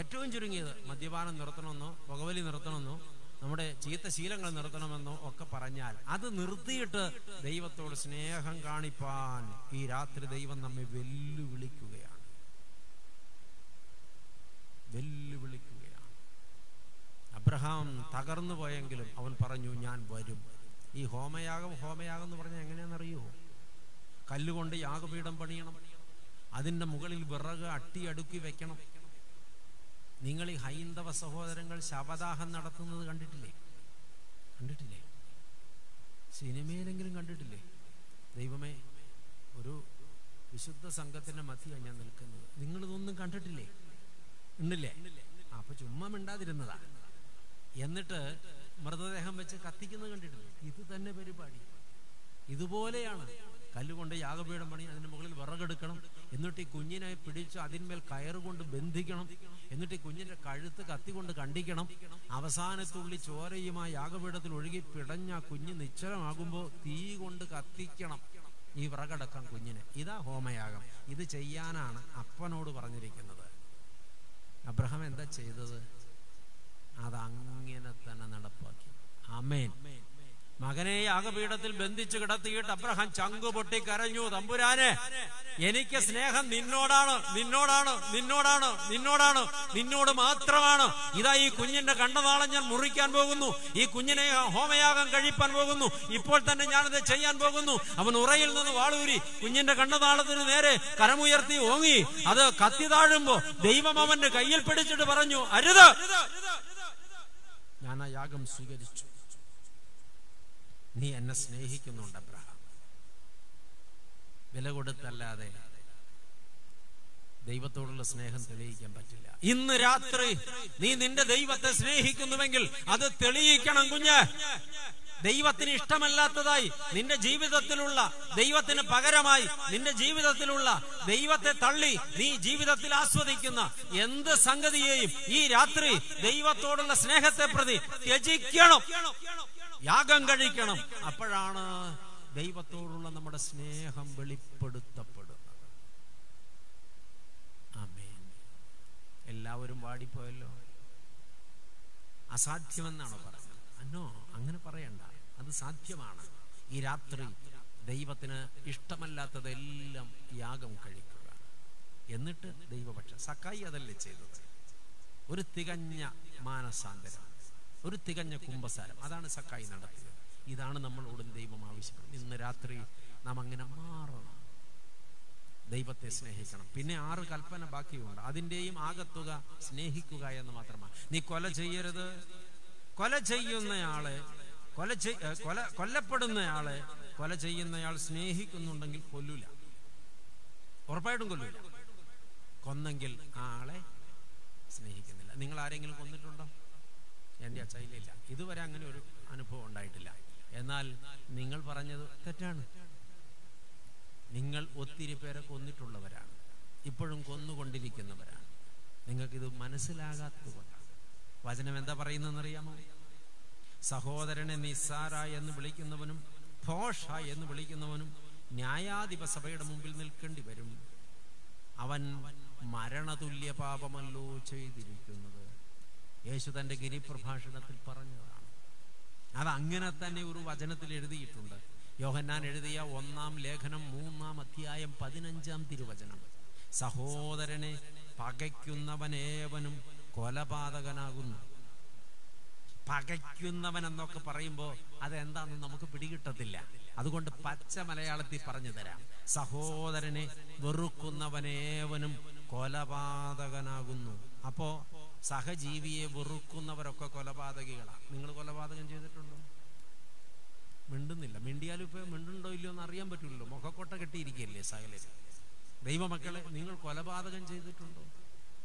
ഏറ്റവും ചുരുങ്ങിയത് മദ്യപാനം നിർത്തണമെന്നോ പുകവലി നിർത്തണമെന്നോ നമ്മുടെ ചീത്ത ശീലങ്ങൾ നിർത്തണമെന്നോ ഒക്കെ പറഞ്ഞാൽ അത് നിർത്തിയിട്ട് ദൈവത്തോട് സ്നേഹം കാണിപ്പാൻ ഈ രാത്രി ദൈവം നമ്മെ വെല്ലുവിളിക്കുകയാണ്. അബ്രഹാം തകർന്നു പോയെങ്കിലും അവൻ പറഞ്ഞു ഞാൻ വരും. ഈ ഹോമയാഗം ഹോമയാഗം എന്ന് പറഞ്ഞാൽ എങ്ങനെയാണെന്നറിയോ കല്ലുകൊണ്ട് യാഗപീഠം പണിയണം. അതിന്റെ മുകളിൽ വിറക് അട്ടി അടുക്കി വെക്കണം. നിങ്ങൾ ഈ ഹൈന്ദവ സഹോദരങ്ങൾ ശവദാഹം നടത്തുന്നത് കണ്ടിട്ടില്ലേ? കണ്ടിട്ടില്ലേ? സിനിമയിലെങ്കിലും കണ്ടിട്ടില്ലേ? ദൈവമേ ഒരു വിശുദ്ധ സംഘത്തിന്റെ മധ്യയാണ് ഞാൻ നിൽക്കുന്നത്. നിങ്ങളിതൊന്നും കണ്ടിട്ടില്ലേ? ഉണ്ടില്ലേ അപ്പൊ ചുമ്മാ മിണ്ടാതിരുന്നതാ. എന്നിട്ട് മൃതദേഹം വെച്ച് കത്തിക്കുന്നത് കണ്ടിട്ടില്ല? ഇത് തന്നെ പരിപാടി. ഇതുപോലെയാണ് കല്ലുകൊണ്ട് യാഗപീഠം പണി അതിന് മുകളിൽ വിറകെടുക്കണം. എന്നിട്ട് ഈ കുഞ്ഞിനെ പിടിച്ച് അതിന്മേൽ കയറുകൊണ്ട് ബന്ധിക്കണം. എന്നിട്ട് ഈ കുഞ്ഞിന്റെ കഴുത്ത് കത്തികൊണ്ട് കണ്ടിക്കണം. അവസാനത്തുള്ളി ചോരയുമായി യാഗപീഠത്തിൽ ഒഴുകി പിടഞ്ഞ കുഞ്ഞ് നിശ്ചലമാകുമ്പോൾ തീ കൊണ്ട് കത്തിക്കണം ഈ വിറകടക്കം കുഞ്ഞിനെ. ഇതാ ഹോമയാഗം. ഇത് ചെയ്യാനാണ് അപ്പനോട് പറഞ്ഞിരിക്കുന്നത്. അബ്രഹാം എന്താ ചെയ്തത്? അതങ്ങനെ തന്നെ നടപ്പാക്കി. അമേൻ മകനെ യാഗപീഠത്തിൽ ബന്ധിച്ചു കിടത്തിയിട്ട് അബ്രഹാം ചങ്കു പൊട്ടി കരഞ്ഞു തമ്പുരാനെ എനിക്ക് സ്നേഹം നിന്നോടാണ് നിന്നോടാണ് നിന്നോടാണ് നിന്നോടാണ് നിന്നോട് മാത്രമാണ്. ഇതാ ഈ കുഞ്ഞിന്റെ കണ്ടനാളം ഞാൻ മുറിക്കാൻ പോകുന്നു. ഈ കുഞ്ഞിനെ ഹോമയാഗം കഴിപ്പാൻ പോകുന്നു. ഇപ്പോൾ തന്നെ ഞാനത് ചെയ്യാൻ പോകുന്നു. അവൻ ഉറയിൽ നിന്ന് വാളൂരി കുഞ്ഞിന്റെ കണ്ടനാളത്തിന് നേരെ കരമുയർത്തി ഓങ്ങി. അത് കത്തി താഴുമ്പോ ദൈവം അവന്റെ കയ്യിൽ പിടിച്ചിട്ട് പറഞ്ഞു അരുത് ഞാൻ ആ യാഗം സ്വീകരിച്ചു. നീ എന്നെ സ്നേഹിക്കുന്നുണ്ട് അബ്രഹാം. വില കൊടുത്തല്ലാതെ ദൈവത്തോടുള്ള സ്നേഹം തെളിയിക്കാൻ പറ്റില്ല. ഇന്ന് രാത്രി നീ നിന്റെ ദൈവത്തെ സ്നേഹിക്കുന്നുവെങ്കിൽ അത് തെളിയിക്കണം കുഞ്ഞ്. ദൈവത്തിന് ഇഷ്ടമല്ലാത്തതായി നിന്റെ ജീവിതത്തിലുള്ള ദൈവത്തിന് പകരമായി നിന്റെ ജീവിതത്തിലുള്ള ദൈവത്തെ തള്ളി നീ ജീവിതത്തിൽ ആസ്വദിക്കുന്ന എന്ത് സംഗതിയെയും ഈ രാത്രി ദൈവത്തോടുള്ള സ്നേഹത്തെ പ്രതി ത്യജിക്കണം. യാഗം കഴിക്കണം. അപ്പോഴാണ് ദൈവത്തോടുള്ള നമ്മുടെ സ്നേഹം വെളിപ്പെടുത്തപ്പെടുന്നത്. എല്ലാവരും വാടിപ്പോയല്ലോ? അസാധ്യമെന്നാണോ പറഞ്ഞത്? അന്നോ അങ്ങനെ പറയണ്ട. അത് സാധ്യമാണ്. ഈ രാത്രി ദൈവത്തിന് ഇഷ്ടമല്ലാത്തതെല്ലാം യാഗം കഴിക്കുക. എന്നിട്ട് ദൈവപക്ഷ. സക്കായി അതല്ലേ ചെയ്തത്? ഒരു തികഞ്ഞ മാനസാന്തരം ഒരു തികഞ്ഞ കുംഭസാരം. അതാണ് സക്കായി നടത്തിയത്. ഇതാണ് നമ്മളോടും ദൈവം ആവശ്യപ്പെടുന്നത്. ഇന്ന് രാത്രി നാം അങ്ങനെ മാറണം. ദൈവത്തെ സ്നേഹിക്കണം. പിന്നെ ആറ് കൽപ്പന ബാക്കിയുണ്ട്. അതിന്റെയും ആകത്തുക സ്നേഹിക്കുക എന്ന് മാത്രമാണ്. നീ കൊല ചെയ്യരുത്. കൊല ചെയ്യുന്നയാളെ കൊല കൊല കൊല്ലപ്പെടുന്നയാളെ കൊല ചെയ്യുന്നയാൾ സ്നേഹിക്കുന്നുണ്ടെങ്കിൽ കൊല്ലൂല. ഉറപ്പായിട്ടും കൊല്ലൂല. കൊന്നെങ്കിൽ ആളെ സ്നേഹിക്കുന്നില്ല. നിങ്ങൾ ആരെങ്കിലും കൊന്നിട്ടുണ്ടോ? എന്റെ അച്ഛയിലില്ല ഇതുവരെ അങ്ങനെ ഒരു അനുഭവം ഉണ്ടായിട്ടില്ല. എന്നാൽ നിങ്ങൾ പറഞ്ഞത് തെറ്റാണ്. നിങ്ങൾ ഒത്തിരി പേരെ കൊന്നിട്ടുള്ളവരാണ്. ഇപ്പോഴും കൊന്നുകൊണ്ടിരിക്കുന്നവരാണ്. നിങ്ങൾക്കിത് മനസ്സിലാകാത്തത് കൊണ്ടാണ് വചനം എന്താ പറയുന്നതെന്നറിയാമോ? സഹോദരനെ നിസ്സാര എന്ന് വിളിക്കുന്നവനും ഭോഷ എന്ന് വിളിക്കുന്നവനും ന്യായാധിപ സഭയുടെ മുമ്പിൽ നിൽക്കേണ്ടി വരും. അവൻ മരണതുല്യ പാപമല്ലോ ചെയ്തിരിക്കുന്നത്. യേശു തന്റെ ഗിരിപ്രഭാഷണത്തിൽ പറഞ്ഞതാണ്. അത് അങ്ങനെ തന്നെ ഒരു വചനത്തിൽ എഴുതിയിട്ടുണ്ട്. യോഹന്നാൻ എഴുതിയ ഒന്നാം ലേഖനം മൂന്നാം അധ്യായം പതിനഞ്ചാം തിരുവചനം. സഹോദരനെ പകയ്ക്കുന്നവനേവനും കൊലപാതകനാകുന്നു. പകയ്ക്കുന്നവൻ എന്നൊക്കെ പറയുമ്പോൾ അതെന്താണെന്ന് നമുക്ക് പിടികിട്ടത്തില്ല. അതുകൊണ്ട് പച്ച മലയാളത്തിൽ പറഞ്ഞു തരാം. സഹോദരനെ വെറുക്കുന്നവനേവനും കൊലപാതകനാകുന്നു. അപ്പോ സഹജീവിയെ വെറുക്കുന്നവരൊക്കെ കൊലപാതകികളാണ് നിങ്ങൾ കൊലപാതകം ചെയ്തിട്ടുണ്ടോ? മിണ്ടുന്നില്ല. മിണ്ടിയാലും ഇപ്പൊ മിണ്ടുണ്ടോ ഇല്ലയോ എന്ന് അറിയാൻ പറ്റില്ലല്ലോ. മുഖക്കൊട്ട കെട്ടിയിരിക്കുകയല്ലേ സഹലേ ദൈവമക്കളെ നിങ്ങൾ കൊലപാതകം ചെയ്തിട്ടുണ്ടോ?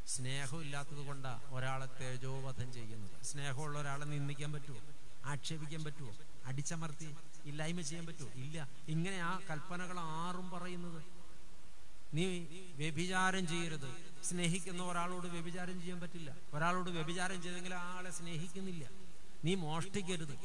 സ്നേഹമില്ലാത്തത് കൊണ്ടാ ഒരാളെ തേജോവധം ചെയ്യുന്നത്. സ്നേഹമുള്ള ഒരാളെ നിന്ദിക്കാൻ പറ്റുമോ ആക്ഷേപിക്കാൻ പറ്റുമോ അടിച്ചമർത്തി ഇല്ലായ്മ ചെയ്യാൻ പറ്റുമോ ഇല്ല. ഇങ്ങനെ ആ കൽപ്പനകൾ ആറും പറയുന്നത്. നീ വ്യഭിചാരം ചെയ്യരുത്. സ്നേഹിക്കുന്ന ഒരാളോട് വ്യഭിചാരം ചെയ്യാൻ പറ്റില്ല. ഒരാളോട് വ്യഭിചാരം ചെയ്തെങ്കിൽ ആ ആളെ സ്നേഹിക്കുന്നില്ല. നീ മോഷ്ടിക്കരുത്.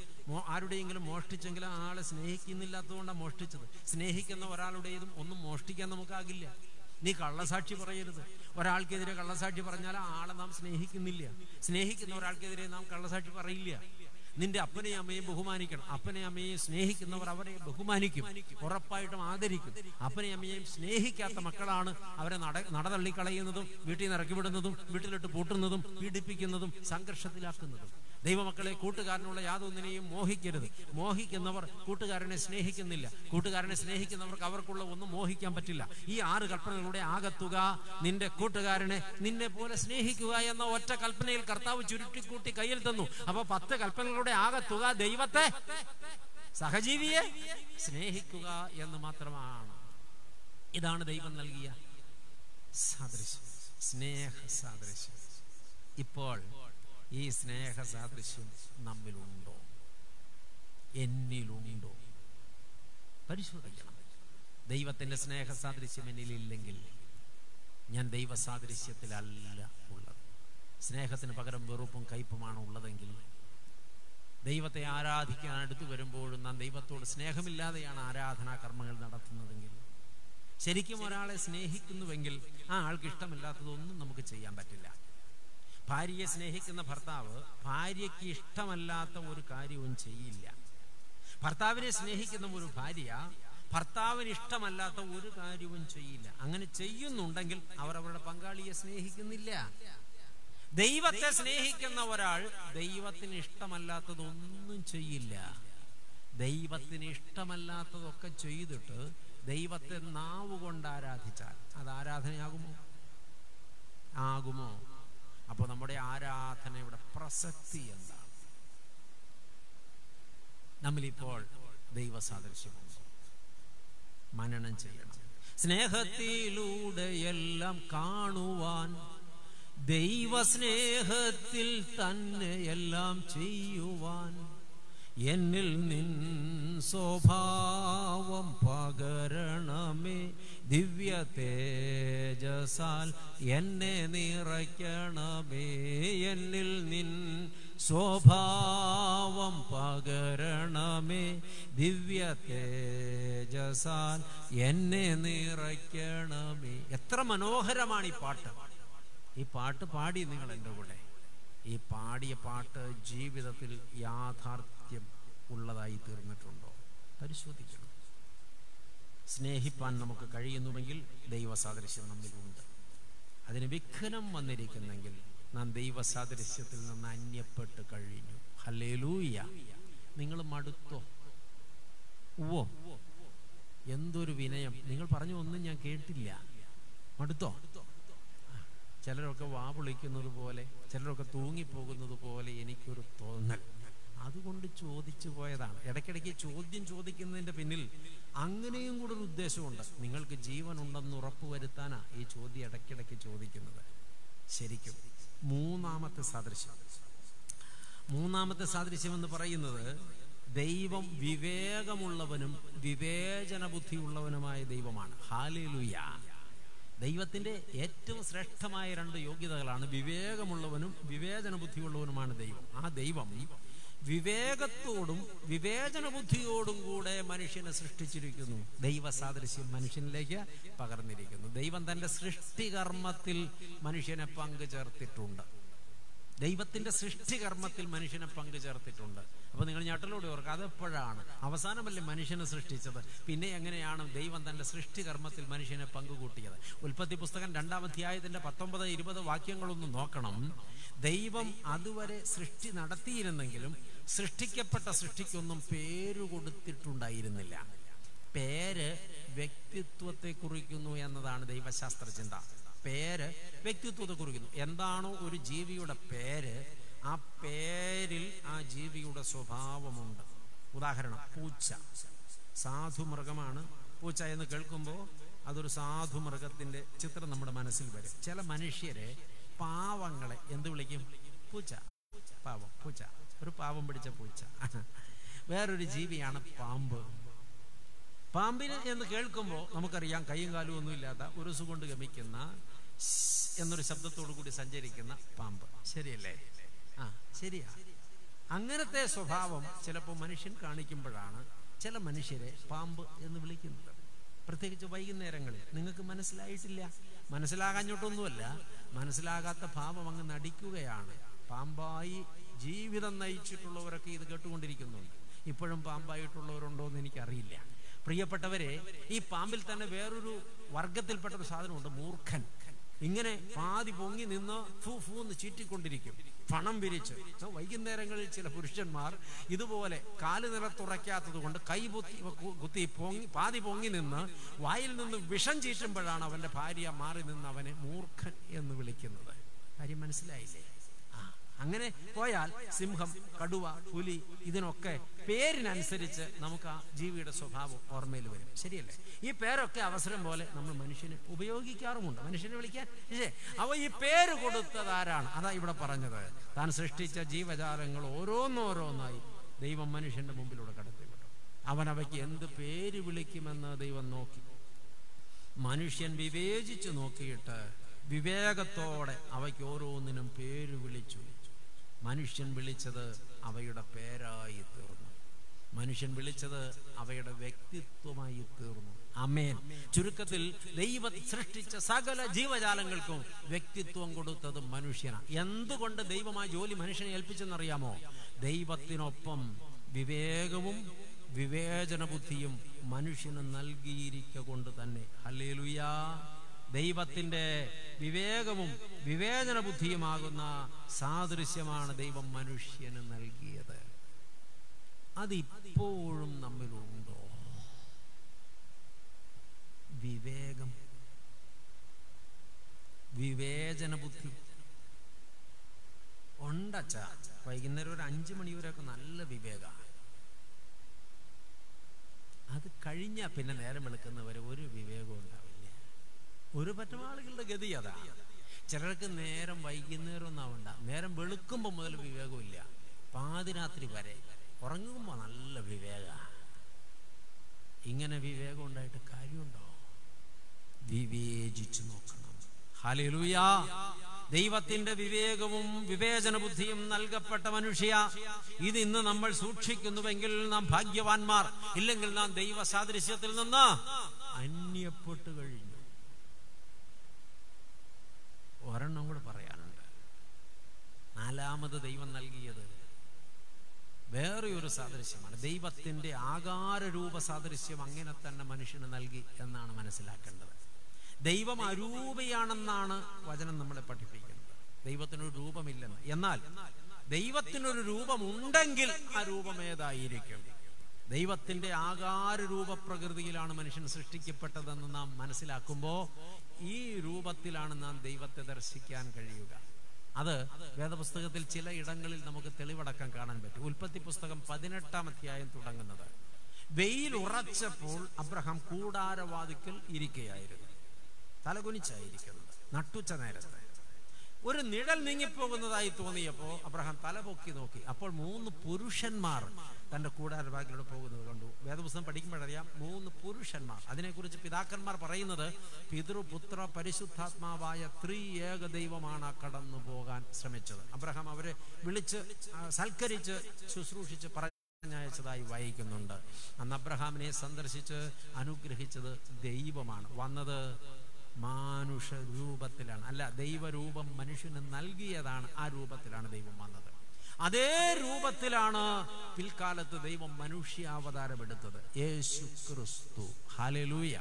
ആരുടെയെങ്കിലും മോഷ്ടിച്ചെങ്കിൽ ആ ആളെ സ്നേഹിക്കുന്നില്ലാത്തതുകൊണ്ടാണ് മോഷ്ടിച്ചത്. സ്നേഹിക്കുന്ന ഒരാളുടേതും ഒന്നും മോഷ്ടിക്കാൻ നമുക്കാകില്ല. നീ കള്ളസാക്ഷി പറയരുത്. ഒരാൾക്കെതിരെ കള്ളസാക്ഷി പറഞ്ഞാൽ ആ ആളെ നാം സ്നേഹിക്കുന്നില്ല. സ്നേഹിക്കുന്ന ഒരാൾക്കെതിരെ നാം കള്ളസാക്ഷി പറയില്ല. നിന്റെ അപ്പനെയും അമ്മയും ബഹുമാനിക്കണം. അപ്പനെയും അമ്മയെയും സ്നേഹിക്കുന്നവർ അവരെ ബഹുമാനിക്കും. ഉറപ്പായിട്ടും ആദരിക്കും. അപ്പനെയും അമ്മയെയും സ്നേഹിക്കാത്ത മക്കളാണ് അവരെ നട നടതള്ളിക്കളയുന്നതും വീട്ടിൽ നിന്ന് ഇറക്കിവിടുന്നതും വീട്ടിലിട്ട് പൂട്ടുന്നതും പീഡിപ്പിക്കുന്നതും സംഘർഷത്തിലാക്കുന്നതും. ദൈവമക്കളെ കൂട്ടുകാരനുള്ള യാതൊന്നിനെയും മോഹിക്കരുത്. മോഹിക്കുന്നവർ കൂട്ടുകാരനെ സ്നേഹിക്കുന്നില്ല. കൂട്ടുകാരനെ സ്നേഹിക്കുന്നവർക്ക് അവർക്കുള്ള ഒന്നും മോഹിക്കാൻ പറ്റില്ല. ഈ ആറ് കൽപ്പനകളുടെ ആകത്തുക നിന്റെ കൂട്ടുകാരനെ നിന്നെ പോലെ സ്നേഹിക്കുക എന്ന ഒറ്റ കൽപ്പനയിൽ കർത്താവ് ചുരുട്ടിക്കൂട്ടി കയ്യിൽ തന്നു. അപ്പൊ പത്ത് കൽപ്പനകളുടെ ആകത്തുക ദൈവത്തെ സഹജീവിയെ സ്നേഹിക്കുക എന്ന് മാത്രമാണ്. ഇതാണ് ദൈവം നൽകിയ സാദൃശ്യം. സ്നേഹ സാദൃശ്യം. ഇപ്പോൾ ഈ സ്നേഹ സാദൃശ്യം നമ്മിലുണ്ടോ? എന്നിലുണ്ടോ? പരിശോധിക്കണം. ദൈവത്തിന്റെ സ്നേഹ സാദൃശ്യം എന്നിലില്ലെങ്കിൽ ഞാൻ ദൈവ സാദൃശ്യത്തിലല്ല ഉള്ളത്. സ്നേഹത്തിന് പകരം വെറുപ്പും കയ്പുമാണ് ഉള്ളതെങ്കിൽ ദൈവത്തെ ആരാധിക്കാൻ അടുത്ത് വരുമ്പോഴും നാം ദൈവത്തോട് സ്നേഹമില്ലാതെയാണ് ആരാധനാ കർമ്മങ്ങൾ നടത്തുന്നതെങ്കിൽ ശരിക്കും ഒരാളെ സ്നേഹിക്കുന്നുവെങ്കിൽ ആ ആൾക്ക് ഇഷ്ടമില്ലാത്തതൊന്നും നമുക്ക് ചെയ്യാൻ പറ്റില്ല. ഭാര്യയെ സ്നേഹിക്കുന്ന ഭർത്താവ് ഭാര്യയ്ക്ക് ഇഷ്ടമല്ലാത്ത ഒരു കാര്യവും ചെയ്യില്ല. ഭർത്താവിനെ സ്നേഹിക്കുന്ന ഒരു ഭാര്യ ഭർത്താവിന് ഇഷ്ടമല്ലാത്ത ഒരു കാര്യവും ചെയ്യില്ല. അങ്ങനെ ചെയ്യുന്നുണ്ടെങ്കിൽ അവർ അവരുടെ പങ്കാളിയെ സ്നേഹിക്കുന്നില്ല. ദൈവത്തെ സ്നേഹിക്കുന്ന ഒരാൾ ദൈവത്തിന് ഇഷ്ടമല്ലാത്തതൊന്നും ചെയ്യില്ല. ദൈവത്തിന് ഇഷ്ടമല്ലാത്തതൊക്കെ ചെയ്തിട്ട് ദൈവത്തെ നാവുകൊണ്ട് ആരാധിച്ചാൽ അത് ആരാധനയാകുമോ? ആകുമോ? അപ്പോൾ നമ്മുടെ ആരാധനയുടെ പ്രസക്തി എന്താണ്? നമ്മളിപ്പോൾ ദൈവ സാദൃശ്യമുണ്ട് മനനം ചെയ്യണം. സ്നേഹത്തിലൂടെ എല്ലാം കാണുവാൻ ദൈവസ്നേഹത്തിൽ തന്നെ എല്ലാം ചെയ്യുവാൻ എന്നിൽ നിൻ സ്വഭാവം പകരണമേ ദിവ്യ തേജസാൽ എന്നെ നിറയ്ക്കണമേ. എന്നിൽ നിൻ സ്വഭാവം പകരണമേ. ദിവ്യ തേജസാൽ എന്നെ നിറയ്ക്കണമേ. എത്ര മനോഹരമാണ് ഈ പാട്ട്. ഈ പാട്ട് പാടി നിങ്ങൾ എന്റെ കൂടെ. ഈ പാടിയ പാട്ട് ജീവിതത്തിൽ യാഥാർത്ഥ്യം ഉള്ളതായി തീർന്നിട്ടുണ്ടോ? പരിശോധിക്കണം. സ്നേഹിപ്പാൻ നമുക്ക് കഴിയുന്നുവെങ്കിൽ ദൈവസാദൃശ്യം നമ്മിലുണ്ട്. അതിന് വിഘ്നം വന്നിരിക്കുന്നെങ്കിൽ നാം ദൈവസാദൃശ്യത്തിൽ നിന്ന് അന്യപ്പെട്ട് കഴിഞ്ഞു. ഹല്ലേലൂയ നിങ്ങൾ മടുത്തോ? ഓ എന്തൊരു വിനയം. നിങ്ങൾ പറഞ്ഞു ഒന്നും ഞാൻ കേട്ടില്ല. മടുത്തോ? ചിലരൊക്കെ വാ പൊളിക്കുന്നത് പോലെ ചിലരൊക്കെ തൂങ്ങിപ്പോകുന്നത് പോലെ എനിക്കൊരു തോന്നൽ. അതുകൊണ്ട് ചോദിച്ചു പോയതാണ്. ഇടയ്ക്കിടയ്ക്ക് ചോദ്യം ചോദിക്കുന്നതിന്റെ പിന്നിൽ അങ്ങനെയും കൂടെ ഒരു ഉദ്ദേശമുണ്ട് നിങ്ങൾക്ക് ജീവൻ ഉണ്ടെന്ന് ഉറപ്പുവരുത്താനാണ് ഈ ചോദ്യം ഇടയ്ക്കിടയ്ക്ക് ചോദിക്കുന്നത്. ശരിക്കും മൂന്നാമത്തെ സാദൃശ്യം. മൂന്നാമത്തെ സാദൃശ്യം എന്ന് പറയുന്നത് ദൈവം വിവേകമുള്ളവനും വിവേചന ബുദ്ധിയുള്ളവനുമായ ദൈവമാണ്. ഹാലിലുയ. ദൈവത്തിന്റെ ഏറ്റവും ശ്രേഷ്ഠമായ രണ്ട് യോഗ്യതകളാണ് വിവേകമുള്ളവനും വിവേചന ബുദ്ധിയുള്ളവനുമാണ് ദൈവം. ആ ദൈവം വിവേകത്തോടും വിവേചന ബുദ്ധിയോടും കൂടെ മനുഷ്യനെ സൃഷ്ടിച്ചിരിക്കുന്നു. ദൈവ സാദൃശ്യം മനുഷ്യനിലേക്ക് പകർന്നിരിക്കുന്നു. ദൈവം തന്റെ സൃഷ്ടികർമ്മത്തിൽ മനുഷ്യനെ പങ്കു ചേർത്തിട്ടുണ്ട് ദൈവത്തിന്റെ സൃഷ്ടികർമ്മത്തിൽ മനുഷ്യനെ പങ്കു ചേർത്തിട്ടുണ്ട് അപ്പൊ നിങ്ങൾ ഞെട്ടലോടെ ഓർക്കുക അതെപ്പോഴാണ്? അവസാനമല്ലേ മനുഷ്യനെ സൃഷ്ടിച്ചത്? പിന്നെ എങ്ങനെയാണ് ദൈവം തന്റെ സൃഷ്ടികർമ്മത്തിൽ മനുഷ്യനെ പങ്കുകൂട്ടിയത്? ഉൽപ്പത്തി പുസ്തകം രണ്ടാം അധ്യായത്തിന്റെ പത്തൊമ്പത് ഇരുപത് വാക്യങ്ങളൊന്നും നോക്കണം. ദൈവം അതുവരെ സൃഷ്ടി നടത്തിയിരുന്നെങ്കിലും സൃഷ്ടിക്കപ്പെട്ട സൃഷ്ടിക്കൊന്നും പേര് കൊടുത്തിട്ടുണ്ടായിരുന്നില്ല. പേര് വ്യക്തിത്വത്തെ കുറിക്കുന്നു എന്നതാണ് ദൈവശാസ്ത്ര ചിന്ത. പേര് വ്യക്തിത്വത്തെ കുറിക്കുന്നു. എന്താണോ ഒരു ജീവിയുടെ പേര് ആ പേരിൽ ആ ജീവിയുടെ സ്വഭാവമുണ്ട്. ഉദാഹരണം പൂച്ച. സാധു മൃഗമാണ് പൂച്ച എന്ന് കേൾക്കുമ്പോൾ അതൊരു സാധു മൃഗത്തിന്റെ ചിത്രം നമ്മുടെ മനസ്സിൽ വരും. ചില മനുഷ്യരെ പാവങ്ങളെ എന്ത് വിളിക്കും? പൂച്ച. പാവം പൂച്ച. ഒരു പാവം പിടിച്ച പൂച്ച. വേറൊരു ജീവിയാണ് പാമ്പ്. പാമ്പിന് എന്ന് കേൾക്കുമ്പോൾ നമുക്കറിയാം കൈയും കാലും ഒന്നും ഇല്ലാത്ത കൊണ്ട് ഗമിക്കുന്ന എന്നൊരു ശബ്ദത്തോടു കൂടി സഞ്ചരിക്കുന്ന പാമ്പ്. ശരിയല്ലേ? ആ ശരിയാ. അങ്ങനത്തെ സ്വഭാവം ചിലപ്പോൾ മനുഷ്യൻ കാണിക്കുമ്പോഴാണ് ചില മനുഷ്യരെ പാമ്പ് എന്ന് വിളിക്കുന്നത്. പ്രത്യേകിച്ച് വൈകുന്നേരങ്ങളിൽ. നിങ്ങൾക്ക് മനസ്സിലായിട്ടില്ല? മനസ്സിലാകാഞ്ഞിട്ടൊന്നുമല്ല. മനസ്സിലാകാത്ത ഭാവം അങ്ങ് നടിക്കുകയാണ്. പാമ്പായി ജീവിതം നയിച്ചിട്ടുള്ളവരൊക്കെ ഇത് കേട്ടുകൊണ്ടിരിക്കുന്നുണ്ട്. ഇപ്പോഴും പാമ്പായിട്ടുള്ളവരുണ്ടോ എന്ന് എനിക്കറിയില്ല. പ്രിയപ്പെട്ടവരെ ഈ പാമ്പിൽ തന്നെ വേറൊരു വർഗത്തിൽപ്പെട്ട ഒരു സാധനമുണ്ട് മൂർഖൻ. ഇങ്ങനെ പാതി പൊങ്ങി നിന്ന് ഫൂ ഫൂ എന്ന് ചീറ്റിക്കൊണ്ടിരിക്കും പണം വിരിച്ച്. വൈകുന്നേരങ്ങളിൽ ചില പുരുഷന്മാർ ഇതുപോലെ കാൽ നിലത്തുറയ്ക്കാത്തത് കൊണ്ട് കൈ പൊത്തി കുത്തി പൊങ്ങി പാതി പൊങ്ങി നിന്ന് വായിൽ നിന്ന് വിഷം ചീറ്റുമ്പോഴാണ് അവന്റെ ഭാര്യ മാറി നിന്ന് അവനെ മൂർഖൻ എന്ന് വിളിക്കുന്നത്. കാര്യം മനസ്സിലായില്ലേ? അങ്ങനെ പോയാൽ സിംഹം കടുവ പുലി ഇതിനൊക്കെ പേരിനനുസരിച്ച് നമുക്ക് ആ ജീവിയുടെ സ്വഭാവം ഓർമ്മയിൽ വരും. ശരിയല്ലേ? ഈ പേരൊക്കെ അവസരം പോലെ നമ്മൾ മനുഷ്യന് ഉപയോഗിക്കാറുമുണ്ട്. മനുഷ്യനെ വിളിക്കാൻ? ശരി ഈ പേര് കൊടുത്തത് ആരാണ്? അതാ ഇവിടെ പറഞ്ഞത്. താൻ സൃഷ്ടിച്ച ജീവജാലങ്ങൾ ഓരോന്നോരോന്നായി ദൈവം മനുഷ്യന്റെ മുമ്പിലൂടെ കടത്തിവിട്ടു. അവൻ അവയ്ക്ക് എന്ത് പേര് വിളിക്കുമെന്ന് ദൈവം നോക്കി. മനുഷ്യൻ വിവേചിച്ചു നോക്കിയിട്ട് വിവേകത്തോടെ അവയ്ക്ക് ഓരോന്നിനും പേര് വിളിച്ചു. മനുഷ്യൻ വിളിച്ചത് അവയുടെ പേരായി തീർന്നു. മനുഷ്യൻ വിളിച്ചത് അവയുടെ വ്യക്തിത്വമായി തീർന്നു. അമേൻ ചുരുക്കത്തിൽ ദൈവം സൃഷ്ടിച്ച സകല ജീവജാലങ്ങൾക്കും വ്യക്തിത്വം കൊടുത്തത് മനുഷ്യനാണ്. എന്തുകൊണ്ട് ദൈവമായ ജോലി മനുഷ്യനെ ഏൽപ്പിച്ചെന്നറിയാമോ? ദൈവത്തിനൊപ്പം വിവേകവും വിവേചന ബുദ്ധിയും മനുഷ്യന് നൽകിയിരിക്ക കൊണ്ട് തന്നെ. ഹല്ലേലുയാ. ദൈവത്തിന്റെ വിവേകവും വിവേചന ബുദ്ധിയുമാകുന്ന സാദൃശ്യമാണ് ദൈവം മനുഷ്യന് നൽകിയത്. അതിപ്പോഴും നമ്മിലുണ്ടോ? വിവേകം. വിവേചന ബുദ്ധി ഉണ്ടച്ച വൈകുന്നേരം ഒരു അഞ്ചു മണിവരെയൊക്കെ നല്ല വിവേക. അത് കഴിഞ്ഞാൽ പിന്നെ നേരം വെളുക്കുന്നവരെ ഒരു വിവേകവും ഉണ്ടാവില്ല ഒരു പറ്റം ആളുകളുടെ ഗതി അതാ. ചിലർക്ക് നേരം വൈകുന്നേരം ഒന്നും ആവണ്ട നേരം വെളുക്കുമ്പോൾ മുതൽ വിവേകമില്ല. പാതിരാത്രി വരെ. ഉറങ്ങുമ്പോൾ നല്ല വിവേക. ഇങ്ങനെ വിവേകം ഉണ്ടായിട്ട് കാര്യമുണ്ടോ? വിവേചിച്ചു നോക്കണം. ഹലേലുയാ ദൈവത്തിന്റെ വിവേകവും വിവേചന ബുദ്ധിയും നൽകപ്പെട്ട മനുഷ്യ. ഇത് ഇന്ന് നമ്മൾ സൂക്ഷിക്കുന്നുവെങ്കിൽ നാം ഭാഗ്യവാന്മാർ. ഇല്ലെങ്കിൽ നാം ദൈവ സാദൃശ്യത്തിൽ നിന്ന് അന്യപ്പെട്ടു ഒരെണ്ണം കൂടെ പറയാനുണ്ട്. നാലാമത് ദൈവം നൽകിയത് വേറെ ഒരു സാദൃശ്യമാണ്. ദൈവത്തിന്റെ ആകാര രൂപ സാദൃശ്യം അങ്ങനെ തന്നെ മനുഷ്യന് നൽകി എന്നാണ് മനസ്സിലാക്കേണ്ടത്. ദൈവം അരൂപയാണെന്നാണ് വചനം നമ്മളെ പഠിപ്പിക്കുന്നത്. ദൈവത്തിനൊരു രൂപമില്ലെന്ന്. എന്നാൽ ദൈവത്തിനൊരു രൂപമുണ്ടെങ്കിൽ ആ രൂപം ഏതായിരിക്കും? ദൈവത്തിന്റെ ആകാര രൂപ പ്രകൃതിയിലാണ് മനുഷ്യൻ സൃഷ്ടിക്കപ്പെട്ടതെന്ന് നാം മനസ്സിലാക്കുമ്പോൾ ഈ രൂപത്തിലാണ് നാം ദൈവത്തെ ദർശിക്കാൻ കഴിയുക. അത് വേദപുസ്തകത്തിൽ ചില ഇടങ്ങളിൽ നമുക്ക് തെളിവടക്കം കാണാൻ പറ്റും. ഉൽപ്പത്തി പുസ്തകം പതിനെട്ടാം അധ്യായം തുടങ്ങുന്നത്. വെയിൽ ഉറച്ചപ്പോൾ അബ്രഹാം കൂടാരവാതിക്കൽ ഇരിക്കുകയായിരുന്നു തലകുനിച്ചായിരിക്കുന്നത് നട്ടുച്ച നേരത്തെ. ഒരു നിഴൽ നീങ്ങിപ്പോകുന്നതായി തോന്നിയപ്പോ അബ്രഹാം തല പൊക്കി നോക്കി. അപ്പോൾ മൂന്ന് പുരുഷന്മാർ തന്റെ കൂടാരവാക്കിലൂടെ പോകുന്നത് കണ്ടു. വേദപുസ്തകം പഠിക്കുമ്പോഴറിയാം മൂന്ന് പുരുഷന്മാർ. അതിനെക്കുറിച്ച് പിതാക്കന്മാർ പറയുന്നത് പിതൃപുത്ര പരിശുദ്ധാത്മാവായ ത്രീ ഏക ദൈവമാണ് കടന്നു പോകാൻ ശ്രമിച്ചത്. അബ്രഹാം അവരെ വിളിച്ച് സൽക്കരിച്ച് ശുശ്രൂഷിച്ച് പറഞ്ഞയച്ചതായി വായിക്കുന്നുണ്ട്. അന്ന് അബ്രഹാമിനെ സന്ദർശിച്ച് അനുഗ്രഹിച്ചത് ദൈവമാണ്. വന്നത് മാനുഷ രൂപത്തിലാണ് അല്ല ദൈവരൂപം മനുഷ്യന് നൽകിയതാണ് ആ രൂപത്തിലാണ് ദൈവം വന്നത്. അതേ രൂപത്തിലാണ് പിൽക്കാലത്ത് ദൈവം മനുഷ്യാവതാരമെടുത്തത്. യേശു ക്രിസ്തു. ഹാലലൂയ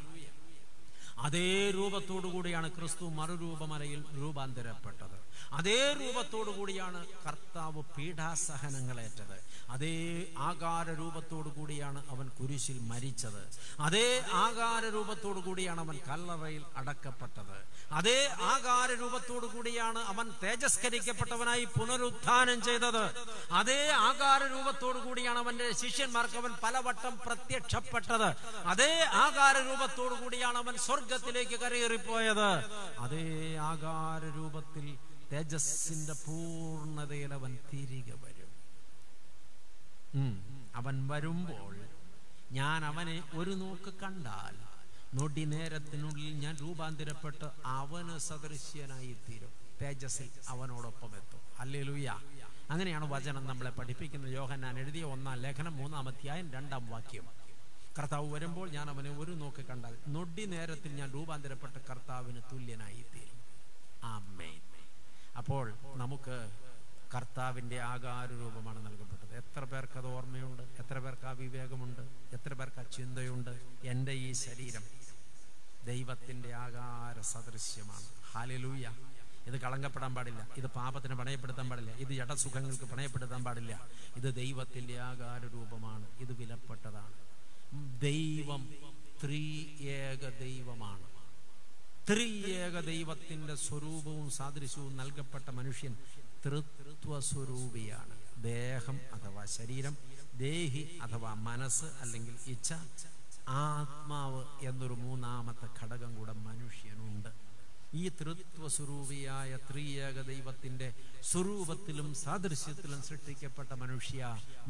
അതേ രൂപത്തോടു കൂടിയാണ് ക്രിസ്തു മറുരൂപമലയിൽ രൂപാന്തരപ്പെട്ടത്. അതേ രൂപത്തോടു കൂടിയാണ് കർത്താവ് പീഡാസഹനങ്ങളേറ്റത്. അതേ ആകാര രൂപത്തോടു കൂടിയാണ് അവൻ കുരിശിൽ മരിച്ചത്. അതേ ആകാര രൂപത്തോടു കൂടിയാണ് അവൻ കല്ലറയിൽ അടക്കപ്പെട്ടത്. അതേ ആകാര രൂപത്തോടു കൂടിയാണ് അവൻ തേജസ്കരിക്കപ്പെട്ടവനായി പുനരുത്ഥാനം ചെയ്തത്. അതേ ആകാര രൂപത്തോടു കൂടിയാണ് അവന്റെ ശിഷ്യന്മാർക്ക് അവൻ പലവട്ടം പ്രത്യക്ഷപ്പെട്ടത്. അതേ ആകാര രൂപത്തോടു കൂടിയാണ് അവൻ സ്വർഗത്തിലേക്ക് കരയേറിപ്പോയത്. അതേ ആകാര രൂപത്തിൽ തേജസ്സിന്റെ പൂർണതയിൽ അവൻ തിരികെ വരും. അവൻ വരുമ്പോൾ ഞാൻ അവനെ ഒരു നോക്ക് കണ്ടാൽ നൊടി നേരത്തിനുള്ളിൽ ഞാൻ രൂപാന്തരപ്പെട്ട് അവന് സദൃശ്യനായി തീരും. തേജസ്സിൽ അവനോടൊപ്പം എത്തും. അല്ലേ ലൂയ അങ്ങനെയാണ് വചനം നമ്മളെ പഠിപ്പിക്കുന്നത്. യോഹന്നാൻ എഴുതിയ ഒന്നാം ലേഖനം മൂന്നാം അധ്യായം രണ്ടാം വാക്യം. കർത്താവ് വരുമ്പോൾ ഞാൻ അവനെ ഒരു നോക്ക് കണ്ടാൽ നൊടി നേരത്തിൽ ഞാൻ രൂപാന്തരപ്പെട്ട കർത്താവിന് തുല്യനായി തീരും. അപ്പോൾ നമുക്ക് കർത്താവിന്റെ ആകാര രൂപമാണ് നൽകപ്പെട്ടത്. എത്ര പേർക്ക് അത് ഓർമ്മയുണ്ട്? എത്ര പേർക്ക് ആ വിവേകമുണ്ട്? എത്ര പേർക്ക് ആ ചിന്തയുണ്ട്? എന്റെ ഈ ശരീരം ദൈവത്തിന്റെ ആകാര സദൃശ്യമാണ്. ഹാലലൂയ ഇത് കളങ്കപ്പെടാൻ പാടില്ല. ഇത് പാപത്തിന് പണയപ്പെടുത്താൻ പാടില്ല. ഇത് ജഡസുഖങ്ങൾക്ക് പണയപ്പെടുത്താൻ പാടില്ല. ഇത് ദൈവത്തിന്റെ ആകാര രൂപമാണ് ഇത് വിലപ്പെട്ടതാണ്. ദൈവം ത്രീ ഏക ദൈവമാണ്. ത്രിയേക ദൈവത്തിന്റെ സ്വരൂപവും സാദൃശ്യവും നൽകപ്പെട്ട മനുഷ്യൻ തൃത്വ സ്വരൂപിയാണ് ദേഹം അഥവാ ശരീരം ദേഹി അഥവാ മനസ്സ് അല്ലെങ്കിൽ ഇച്ഛ ആത്മാവ് എന്നൊരു മൂന്നാമത്തെ ഘടകം കൂടെ മനുഷ്യനുണ്ട്. ഈ തൃത്വ സ്വരൂപിയായ ത്രിയേക ദൈവത്തിന്റെ സ്വരൂപത്തിലും സാദൃശ്യത്തിലും സൃഷ്ടിക്കപ്പെട്ട മനുഷ്യ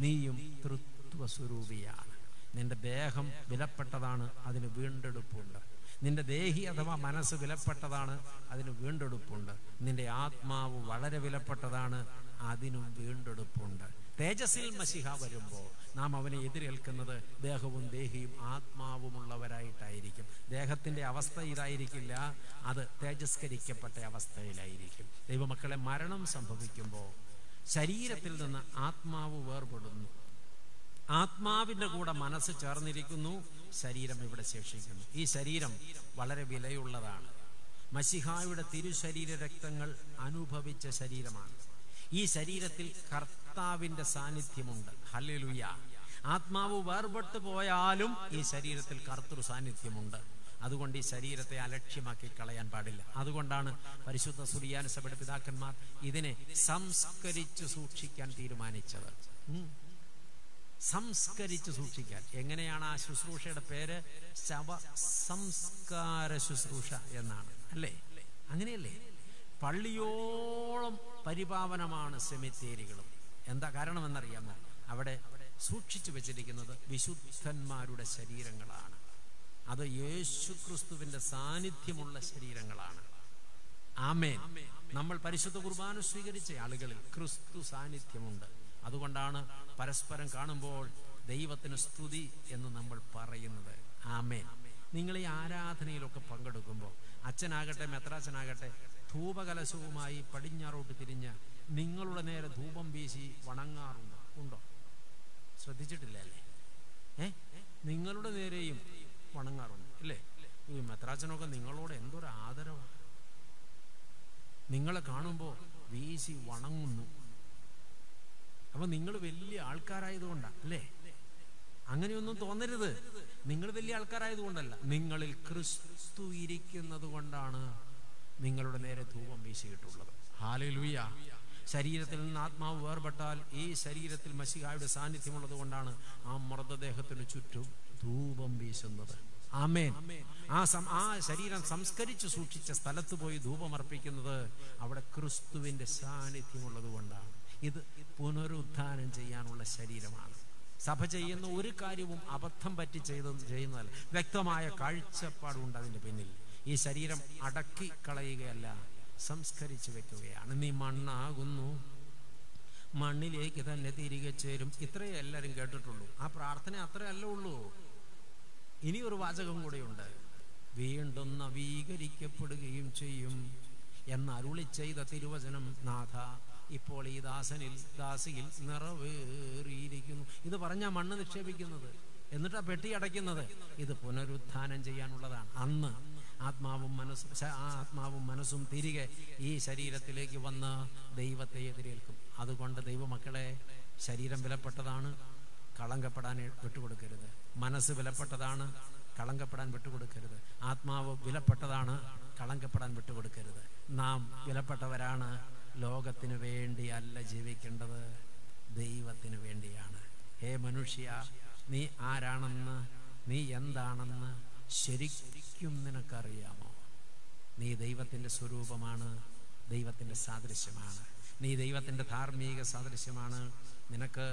നീയും തൃത്വ സ്വരൂപിയാണ് നിന്റെ ദേഹം വിലപ്പെട്ടതാണ് അതിന് വീണ്ടെടുപ്പുണ്ട്. നിന്റെ ദേഹി അഥവാ മനസ്സ് വിലപ്പെട്ടതാണ് അതിന് വീണ്ടെടുപ്പുണ്ട്. നിന്റെ ആത്മാവ് വളരെ വിലപ്പെട്ടതാണ് അതിനും വീണ്ടെടുപ്പുണ്ട്. തേജസ്സിൽ മഷിഹ വരുമ്പോൾ നാം അവനെ എതിരേൽക്കുന്നത് ദേഹവും ദേഹിയും ആത്മാവുമുള്ളവരായിട്ടായിരിക്കും. ദേഹത്തിന്റെ അവസ്ഥ ഇതായിരിക്കില്ല അത് തേജസ്കരിക്കപ്പെട്ട അവസ്ഥയിലായിരിക്കും. ദൈവമക്കളെ മരണം സംഭവിക്കുമ്പോൾ ശരീരത്തിൽ നിന്ന് ആത്മാവ് വേർപെടുന്നു. ആത്മാവിന്റെ കൂടെ മനസ്സ് ചേർന്നിരിക്കുന്നു ശരീരം ഇവിടെ ശേഷിക്കുന്നു. ഈ ശരീരം വളരെ വിലയുള്ളതാണ്. മസിഹായുടെ തിരുശരീര രക്തങ്ങൾ അനുഭവിച്ച ശരീരമാണ്. ഈ ശരീരത്തിൽ കർത്താവിന്റെ സാന്നിധ്യമുണ്ട്. ഹല്ലേലൂയ. ആത്മാവ് വേർപെട്ട് പോയാലും ഈ ശരീരത്തിൽ കർത്തൃ സാന്നിധ്യമുണ്ട്. അതുകൊണ്ട് ഈ ശരീരത്തെ അലക്ഷ്യമാക്കി കളയാൻ പാടില്ല. അതുകൊണ്ടാണ് പരിശുദ്ധ സുറിയാനുസഭയുടെ പിതാക്കന്മാർ ഇതിനെ സംസ്കരിച്ചു സൂക്ഷിക്കാൻ തീരുമാനിച്ചത്. സംസ്കരിച്ച് സൂക്ഷിക്കാൻ. എങ്ങനെയാണ് ആ ശുശ്രൂഷയുടെ പേര്? ശവ സംസ്കാര ശുശ്രൂഷ എന്നാണ്. അല്ലേ? അങ്ങനെയല്ലേ? പള്ളിയോളം പരിപാവനമാണ് സെമിത്തേരികളും. എന്താ കാരണം കാരണമെന്നറിയാമോ? അവിടെ സൂക്ഷിച്ചു വെച്ചിരിക്കുന്നത് വിശുദ്ധന്മാരുടെ ശരീരങ്ങളാണ്. അത് യേശു ക്രിസ്തുവിന്റെ സാന്നിധ്യമുള്ള ശരീരങ്ങളാണ്. ആമേൻ. നമ്മൾ പരിശുദ്ധ കുർബാന സ്വീകരിച്ച ആളുകളിൽ ക്രിസ്തു സാന്നിധ്യമുണ്ട്. അതുകൊണ്ടാണ് പരസ്പരം കാണുമ്പോൾ ദൈവത്തിന് സ്തുതി എന്ന് നമ്മൾ പറയുന്നത്. ആമേൻ. നിങ്ങൾ ഈ ആരാധനയിലൊക്കെ പങ്കെടുക്കുമ്പോൾ അച്ഛനാകട്ടെ മെത്രാച്ചനാകട്ടെ ധൂപകലശവുമായി പടിഞ്ഞാറോട്ട് തിരിഞ്ഞ് നിങ്ങളുടെ നേരെ ധൂപം വീശി വണങ്ങാറുണ്ടോ. ഉണ്ടോ? ശ്രദ്ധിച്ചിട്ടില്ല അല്ലേ? ഏ? നിങ്ങളുടെ നേരെയും വണങ്ങാറുണ്ട്. അല്ലേ ഈ മെത്രാച്ചനൊക്കെ നിങ്ങളോട് എന്തൊരു ആദരവാണ് നിങ്ങളെ കാണുമ്പോൾ വീശി വണങ്ങുന്നു. അപ്പൊ നിങ്ങൾ വലിയ ആൾക്കാരായതുകൊണ്ടാണ് അല്ലേ? അങ്ങനെയൊന്നും തോന്നരുത്. നിങ്ങൾ വലിയ ആൾക്കാരായതുകൊണ്ടല്ല. നിങ്ങളിൽ ക്രിസ്തു ഇരിക്കുന്നത് കൊണ്ടാണ് നിങ്ങളുടെ നേരെ ധൂപം വീശിയിട്ടുള്ളത്. ഹാലലുയ. ശരീരത്തിൽ നിന്ന് ആത്മാവ് വേർപെട്ടാൽ ഈ ശരീരത്തിൽ മഷികായുടെ സാന്നിധ്യമുള്ളത് കൊണ്ടാണ് ആ മൃതദേഹത്തിന് ചുറ്റും ധൂപം വീശുന്നത്. ആമേൻ. ആ സം ആ ശരീരം സംസ്കരിച്ച് സൂക്ഷിച്ച സ്ഥലത്ത് പോയി ധൂപമർപ്പിക്കുന്നത് അവിടെ ക്രിസ്തുവിന്റെ സാന്നിധ്യമുള്ളത് കൊണ്ടാണ്. ഇത് പുനരുത്ഥാനം ചെയ്യാനുള്ള ശരീരമാണ്. സഭ ചെയ്യുന്ന ഒരു കാര്യവും അബദ്ധം പറ്റി ചെയ്ത് ചെയ്യുന്നതല്ല. വ്യക്തമായ കാഴ്ചപ്പാടുണ്ട് അതിന്റെ പിന്നിൽ. ഈ ശരീരം അടക്കി കളയുകയല്ല സംസ്കരിച്ചു വെക്കുകയാണ്. നീ മണ്ണാകുന്നു. മണ്ണിലേക്ക് തന്നെ തിരികെ ചേരും. ഇത്രയേ എല്ലാവരും കേട്ടിട്ടുള്ളൂ. ആ പ്രാർത്ഥന അത്രയല്ല ഉള്ളൂ. ഇനി ഒരു വാചകം കൂടെയുണ്ട്. വീണ്ടും നവീകരിക്കപ്പെടുകയും ചെയ്യും. എന്ന് അരുളി ചെയ്ത തിരുവചനം നാഥ. ഇപ്പോൾ ഈ ദാസനിൽ ദാസിയിൽ നിറവേറിയിരിക്കുന്നു. ഇത് പറഞ്ഞാൽ മണ്ണ് നിക്ഷേപിക്കുന്നത്. എന്നിട്ടാ പെട്ടി അടയ്ക്കുന്നത്. ഇത് പുനരുത്ഥാനം ചെയ്യാനുള്ളതാണ്. അന്ന് ആത്മാവും മനസ്സും ആത്മാവും മനസ്സും തിരികെ ഈ ശരീരത്തിലേക്ക് വന്ന് ദൈവത്തെ എതിരേൽക്കും. അതുകൊണ്ട് ദൈവമക്കളെ ശരീരം വിലപ്പെട്ടതാണ് കളങ്കപ്പെടാൻ വിട്ടുകൊടുക്കരുത്. മനസ്സ് വിലപ്പെട്ടതാണ് കളങ്കപ്പെടാൻ വിട്ടുകൊടുക്കരുത്. ആത്മാവ് വിലപ്പെട്ടതാണ് കളങ്കപ്പെടാൻ വിട്ടുകൊടുക്കരുത്. നാം വിലപ്പെട്ടവരാണ് ലോകത്തിന് വേണ്ടിയല്ല ജീവിക്കേണ്ടത് ദൈവത്തിന് വേണ്ടിയാണ്. ഹേ മനുഷ്യ നീ ആരാണെന്ന് നീ എന്താണെന്ന് ശരിക്കും നിനക്കറിയാമോ? നീ ദൈവത്തിന്റെ സ്വരൂപമാണ് ദൈവത്തിന്റെ സാദൃശ്യമാണ്. നീ ദൈവത്തിന്റെ ധാർമ്മിക സാദൃശ്യമാണ്. നിനക്ക്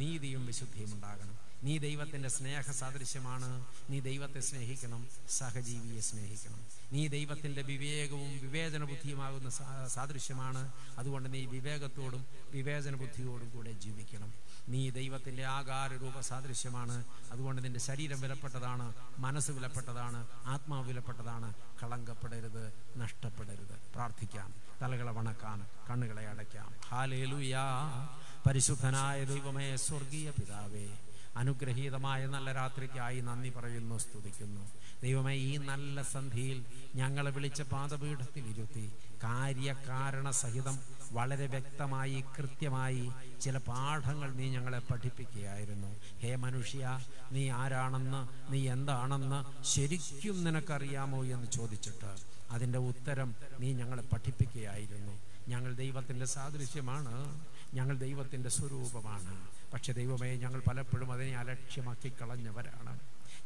നീതിയും വിശുദ്ധിയും ഉണ്ടാകണം. നീ ദൈവത്തിന്റെ സ്നേഹ സാദൃശ്യമാണ് നീ ദൈവത്തെ സ്നേഹിക്കണം. സഹജീവിയെ സ്നേഹിക്കണം. നീ ദൈവത്തിന്റെ വിവേകവും വിവേചന ബുദ്ധിയുമാകുന്ന സാദൃശ്യമാണ്. അതുകൊണ്ട് നീ വിവേകത്തോടും വിവേചന ബുദ്ധിയോടും കൂടെ ജീവിക്കണം. നീ ദൈവത്തിന്റെ ആകാര രൂപ സാദൃശ്യമാണ്. അതുകൊണ്ട് നിന്റെ ശരീരം വിലപ്പെട്ടതാണ് മനസ്സ് വിലപ്പെട്ടതാണ് ആത്മാവ് വിലപ്പെട്ടതാണ്. കളങ്കപ്പെടരുത് നഷ്ടപ്പെടരുത്. പ്രാർത്ഥിക്കാം. തലകളെ വണക്കാം കണ്ണുകളെ അടയ്ക്കാം. ഹാലേലുയാ. പരിശുദ്ധനായ ദൈവമേ സ്വർഗീയ പിതാവേ അനുഗ്രഹീതമായ നല്ല രാത്രിക്കായി നന്ദി പറയുന്നു സ്തുതിക്കുന്നു. ദൈവമേ ഈ നല്ല സന്ധിയിൽ ഞങ്ങളെ വിളിച്ച പാദപീഠത്തിൽ ഇരുത്തി കാര്യകാരണ സഹിതം വളരെ വ്യക്തമായി കൃത്യമായി ചില പാഠങ്ങൾ നീ ഞങ്ങളെ പഠിപ്പിക്കുകയായിരുന്നു. ഹേ മനുഷ്യ നീ ആരാണെന്ന് നീ എന്താണെന്ന് ശരിക്കും നിനക്കറിയാമോ എന്ന് ചോദിച്ചിട്ട് അതിന്റെ ഉത്തരം നീ ഞങ്ങളെ പഠിപ്പിക്കുകയായിരുന്നു. ഞങ്ങൾ ദൈവത്തിന്റെ സാദൃശ്യമാണ്. ഞങ്ങൾ ദൈവത്തിന്റെ സ്വരൂപമാണ്. പക്ഷെ ദൈവമേ ഞങ്ങൾ പലപ്പോഴും അതിനെ അലക്ഷ്യമാക്കി കളഞ്ഞവരാണ്.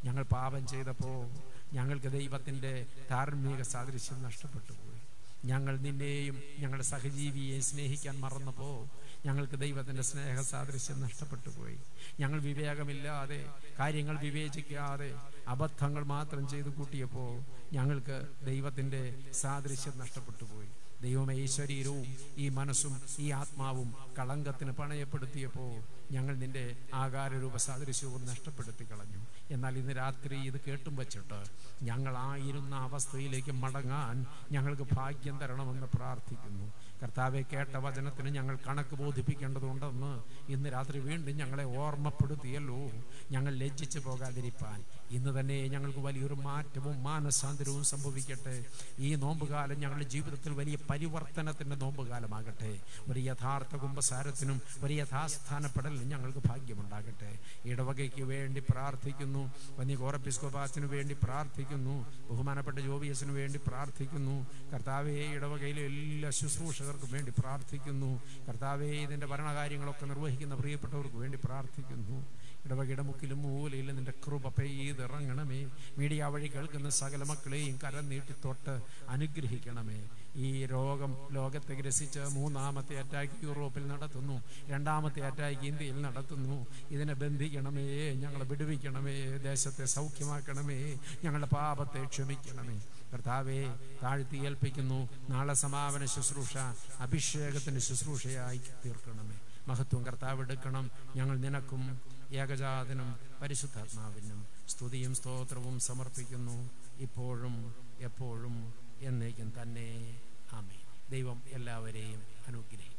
ഞങ്ങൾ പാപം ചെയ്തപ്പോൾ ഞങ്ങൾക്ക് ദൈവത്തിന്റെ ധാർമ്മിക സാദൃശ്യം നഷ്ടപ്പെട്ടു പോയി. ഞങ്ങൾ നിന്നെയും ഞങ്ങളുടെ സഹജീവിയെ സ്നേഹിക്കാൻ മറന്നപ്പോൾ ഞങ്ങൾക്ക് ദൈവത്തിന്റെ സ്നേഹ സാദൃശ്യം നഷ്ടപ്പെട്ടു പോയി. ഞങ്ങൾ വിവേകമില്ലാതെ കാര്യങ്ങൾ വിവേചിക്കാതെ അബദ്ധങ്ങൾ മാത്രം ചെയ്തു കൂട്ടിയപ്പോൾ ഞങ്ങൾക്ക് ദൈവത്തിന്റെ സാദൃശ്യം നഷ്ടപ്പെട്ടു പോയി. ദൈവമേ ഈ ശരീരവും ഈ മനസ്സും ഈ ആത്മാവും കളങ്കത്തിന് പണയപ്പെടുത്തിയപ്പോൾ ഞങ്ങൾ നിന്റെ ആകാരരൂപ സാദൃശ്യവും നഷ്ടപ്പെടുത്തി കളഞ്ഞു എന്നാൽ ഇന്ന് രാത്രി ഇത് കേട്ടും വച്ചിട്ട് ഞങ്ങളായിരുന്ന അവസ്ഥയിലേക്ക് മടങ്ങാൻ ഞങ്ങൾക്ക് ഭാഗ്യം തരണമെന്ന് പ്രാർത്ഥിക്കുന്നു. കർത്താവെ കേട്ട വചനത്തിന് ഞങ്ങൾ കണക്ക് ബോധിപ്പിക്കേണ്ടതുണ്ടെന്ന് ഇന്ന് രാത്രി വീണ്ടും ഞങ്ങളെ ഓർമ്മപ്പെടുത്തിയല്ലോ. ഞങ്ങൾ ലജ്ജിച്ചു പോകാതിരിപ്പാൻ ഇന്ന് തന്നെ ഞങ്ങൾക്ക് വലിയൊരു മാറ്റവും മാനസാന്തരവും സംഭവിക്കട്ടെ. ഈ നോമ്പുകാലം ഞങ്ങളുടെ ജീവിതത്തിൽ വലിയ പരിവർത്തനത്തിന്റെ നോമ്പുകാലമാകട്ടെ. ഒരു യഥാർത്ഥ കുംഭസാരത്തിനും ഒരു യഥാസ്ഥാനപ്പെടലിനും ഞങ്ങൾക്ക് ഭാഗ്യമുണ്ടാകട്ടെ. ഇടവകയ്ക്ക് വേണ്ടി പ്രാർത്ഥിക്കുന്നു. വന്യ കോറപ്പിസ്കോപാസിന് വേണ്ടി പ്രാർത്ഥിക്കുന്നു. ബഹുമാനപ്പെട്ട ജോബിയസിന് വേണ്ടി പ്രാർത്ഥിക്കുന്നു. കർത്താവേ ഇടവകയിലെ എല്ലാ ശുശ്രൂഷകർക്കും വേണ്ടി പ്രാർത്ഥിക്കുന്നു. കർത്താവെ ഇതിന്റെ ഭരണകാര്യങ്ങളൊക്കെ നിർവഹിക്കുന്ന പ്രിയപ്പെട്ടവർക്ക് വേണ്ടി പ്രാർത്ഥിക്കുന്നു. ഇടവകയുടെ മുക്കിലും മൂലയിലും നിന്റെ കൃപ പെയ്തിറങ്ങണമേ. മീഡിയ വഴി കേൾക്കുന്ന സകല മക്കളെയും കരം നീട്ടി തൊട്ട് അനുഗ്രഹിക്കണമേ. ഈ രോഗം ലോകത്തെ ഗ്രസിച്ച് മൂന്നാമത്തെ അറ്റാക്ക് യൂറോപ്പിൽ നടത്തുന്നു. രണ്ടാമത്തെ അറ്റാക്ക് ഇന്ത്യയിൽ നടത്തുന്നു. ഇതിനെ ബന്ധിക്കണമേ ഞങ്ങളെ വിടുവിക്കണമേ ദേശത്തെ സൗഖ്യമാക്കണമേ ഞങ്ങളുടെ പാപത്തെ ക്ഷമിക്കണമേ. കർത്താവേ താഴ്ത്തി ഏൽപ്പിക്കുന്നു. നാളെ സമാപന ശുശ്രൂഷ അഭിഷേകത്തിന് ശുശ്രൂഷയായി തീർക്കണമേ. മഹത്വം കർത്താവ് എടുക്കണം. ഞങ്ങൾ നിനക്കും ഏകജാതനും പരിശുദ്ധാത്മാവിനും സ്തുതിയും സ്തോത്രവും സമർപ്പിക്കുന്നു. ഇപ്പോഴും എപ്പോഴും എന്നേക്കും തന്നെ. ആമേ ദൈവം എല്ലാവരെയും അനുഗ്രഹിക്കും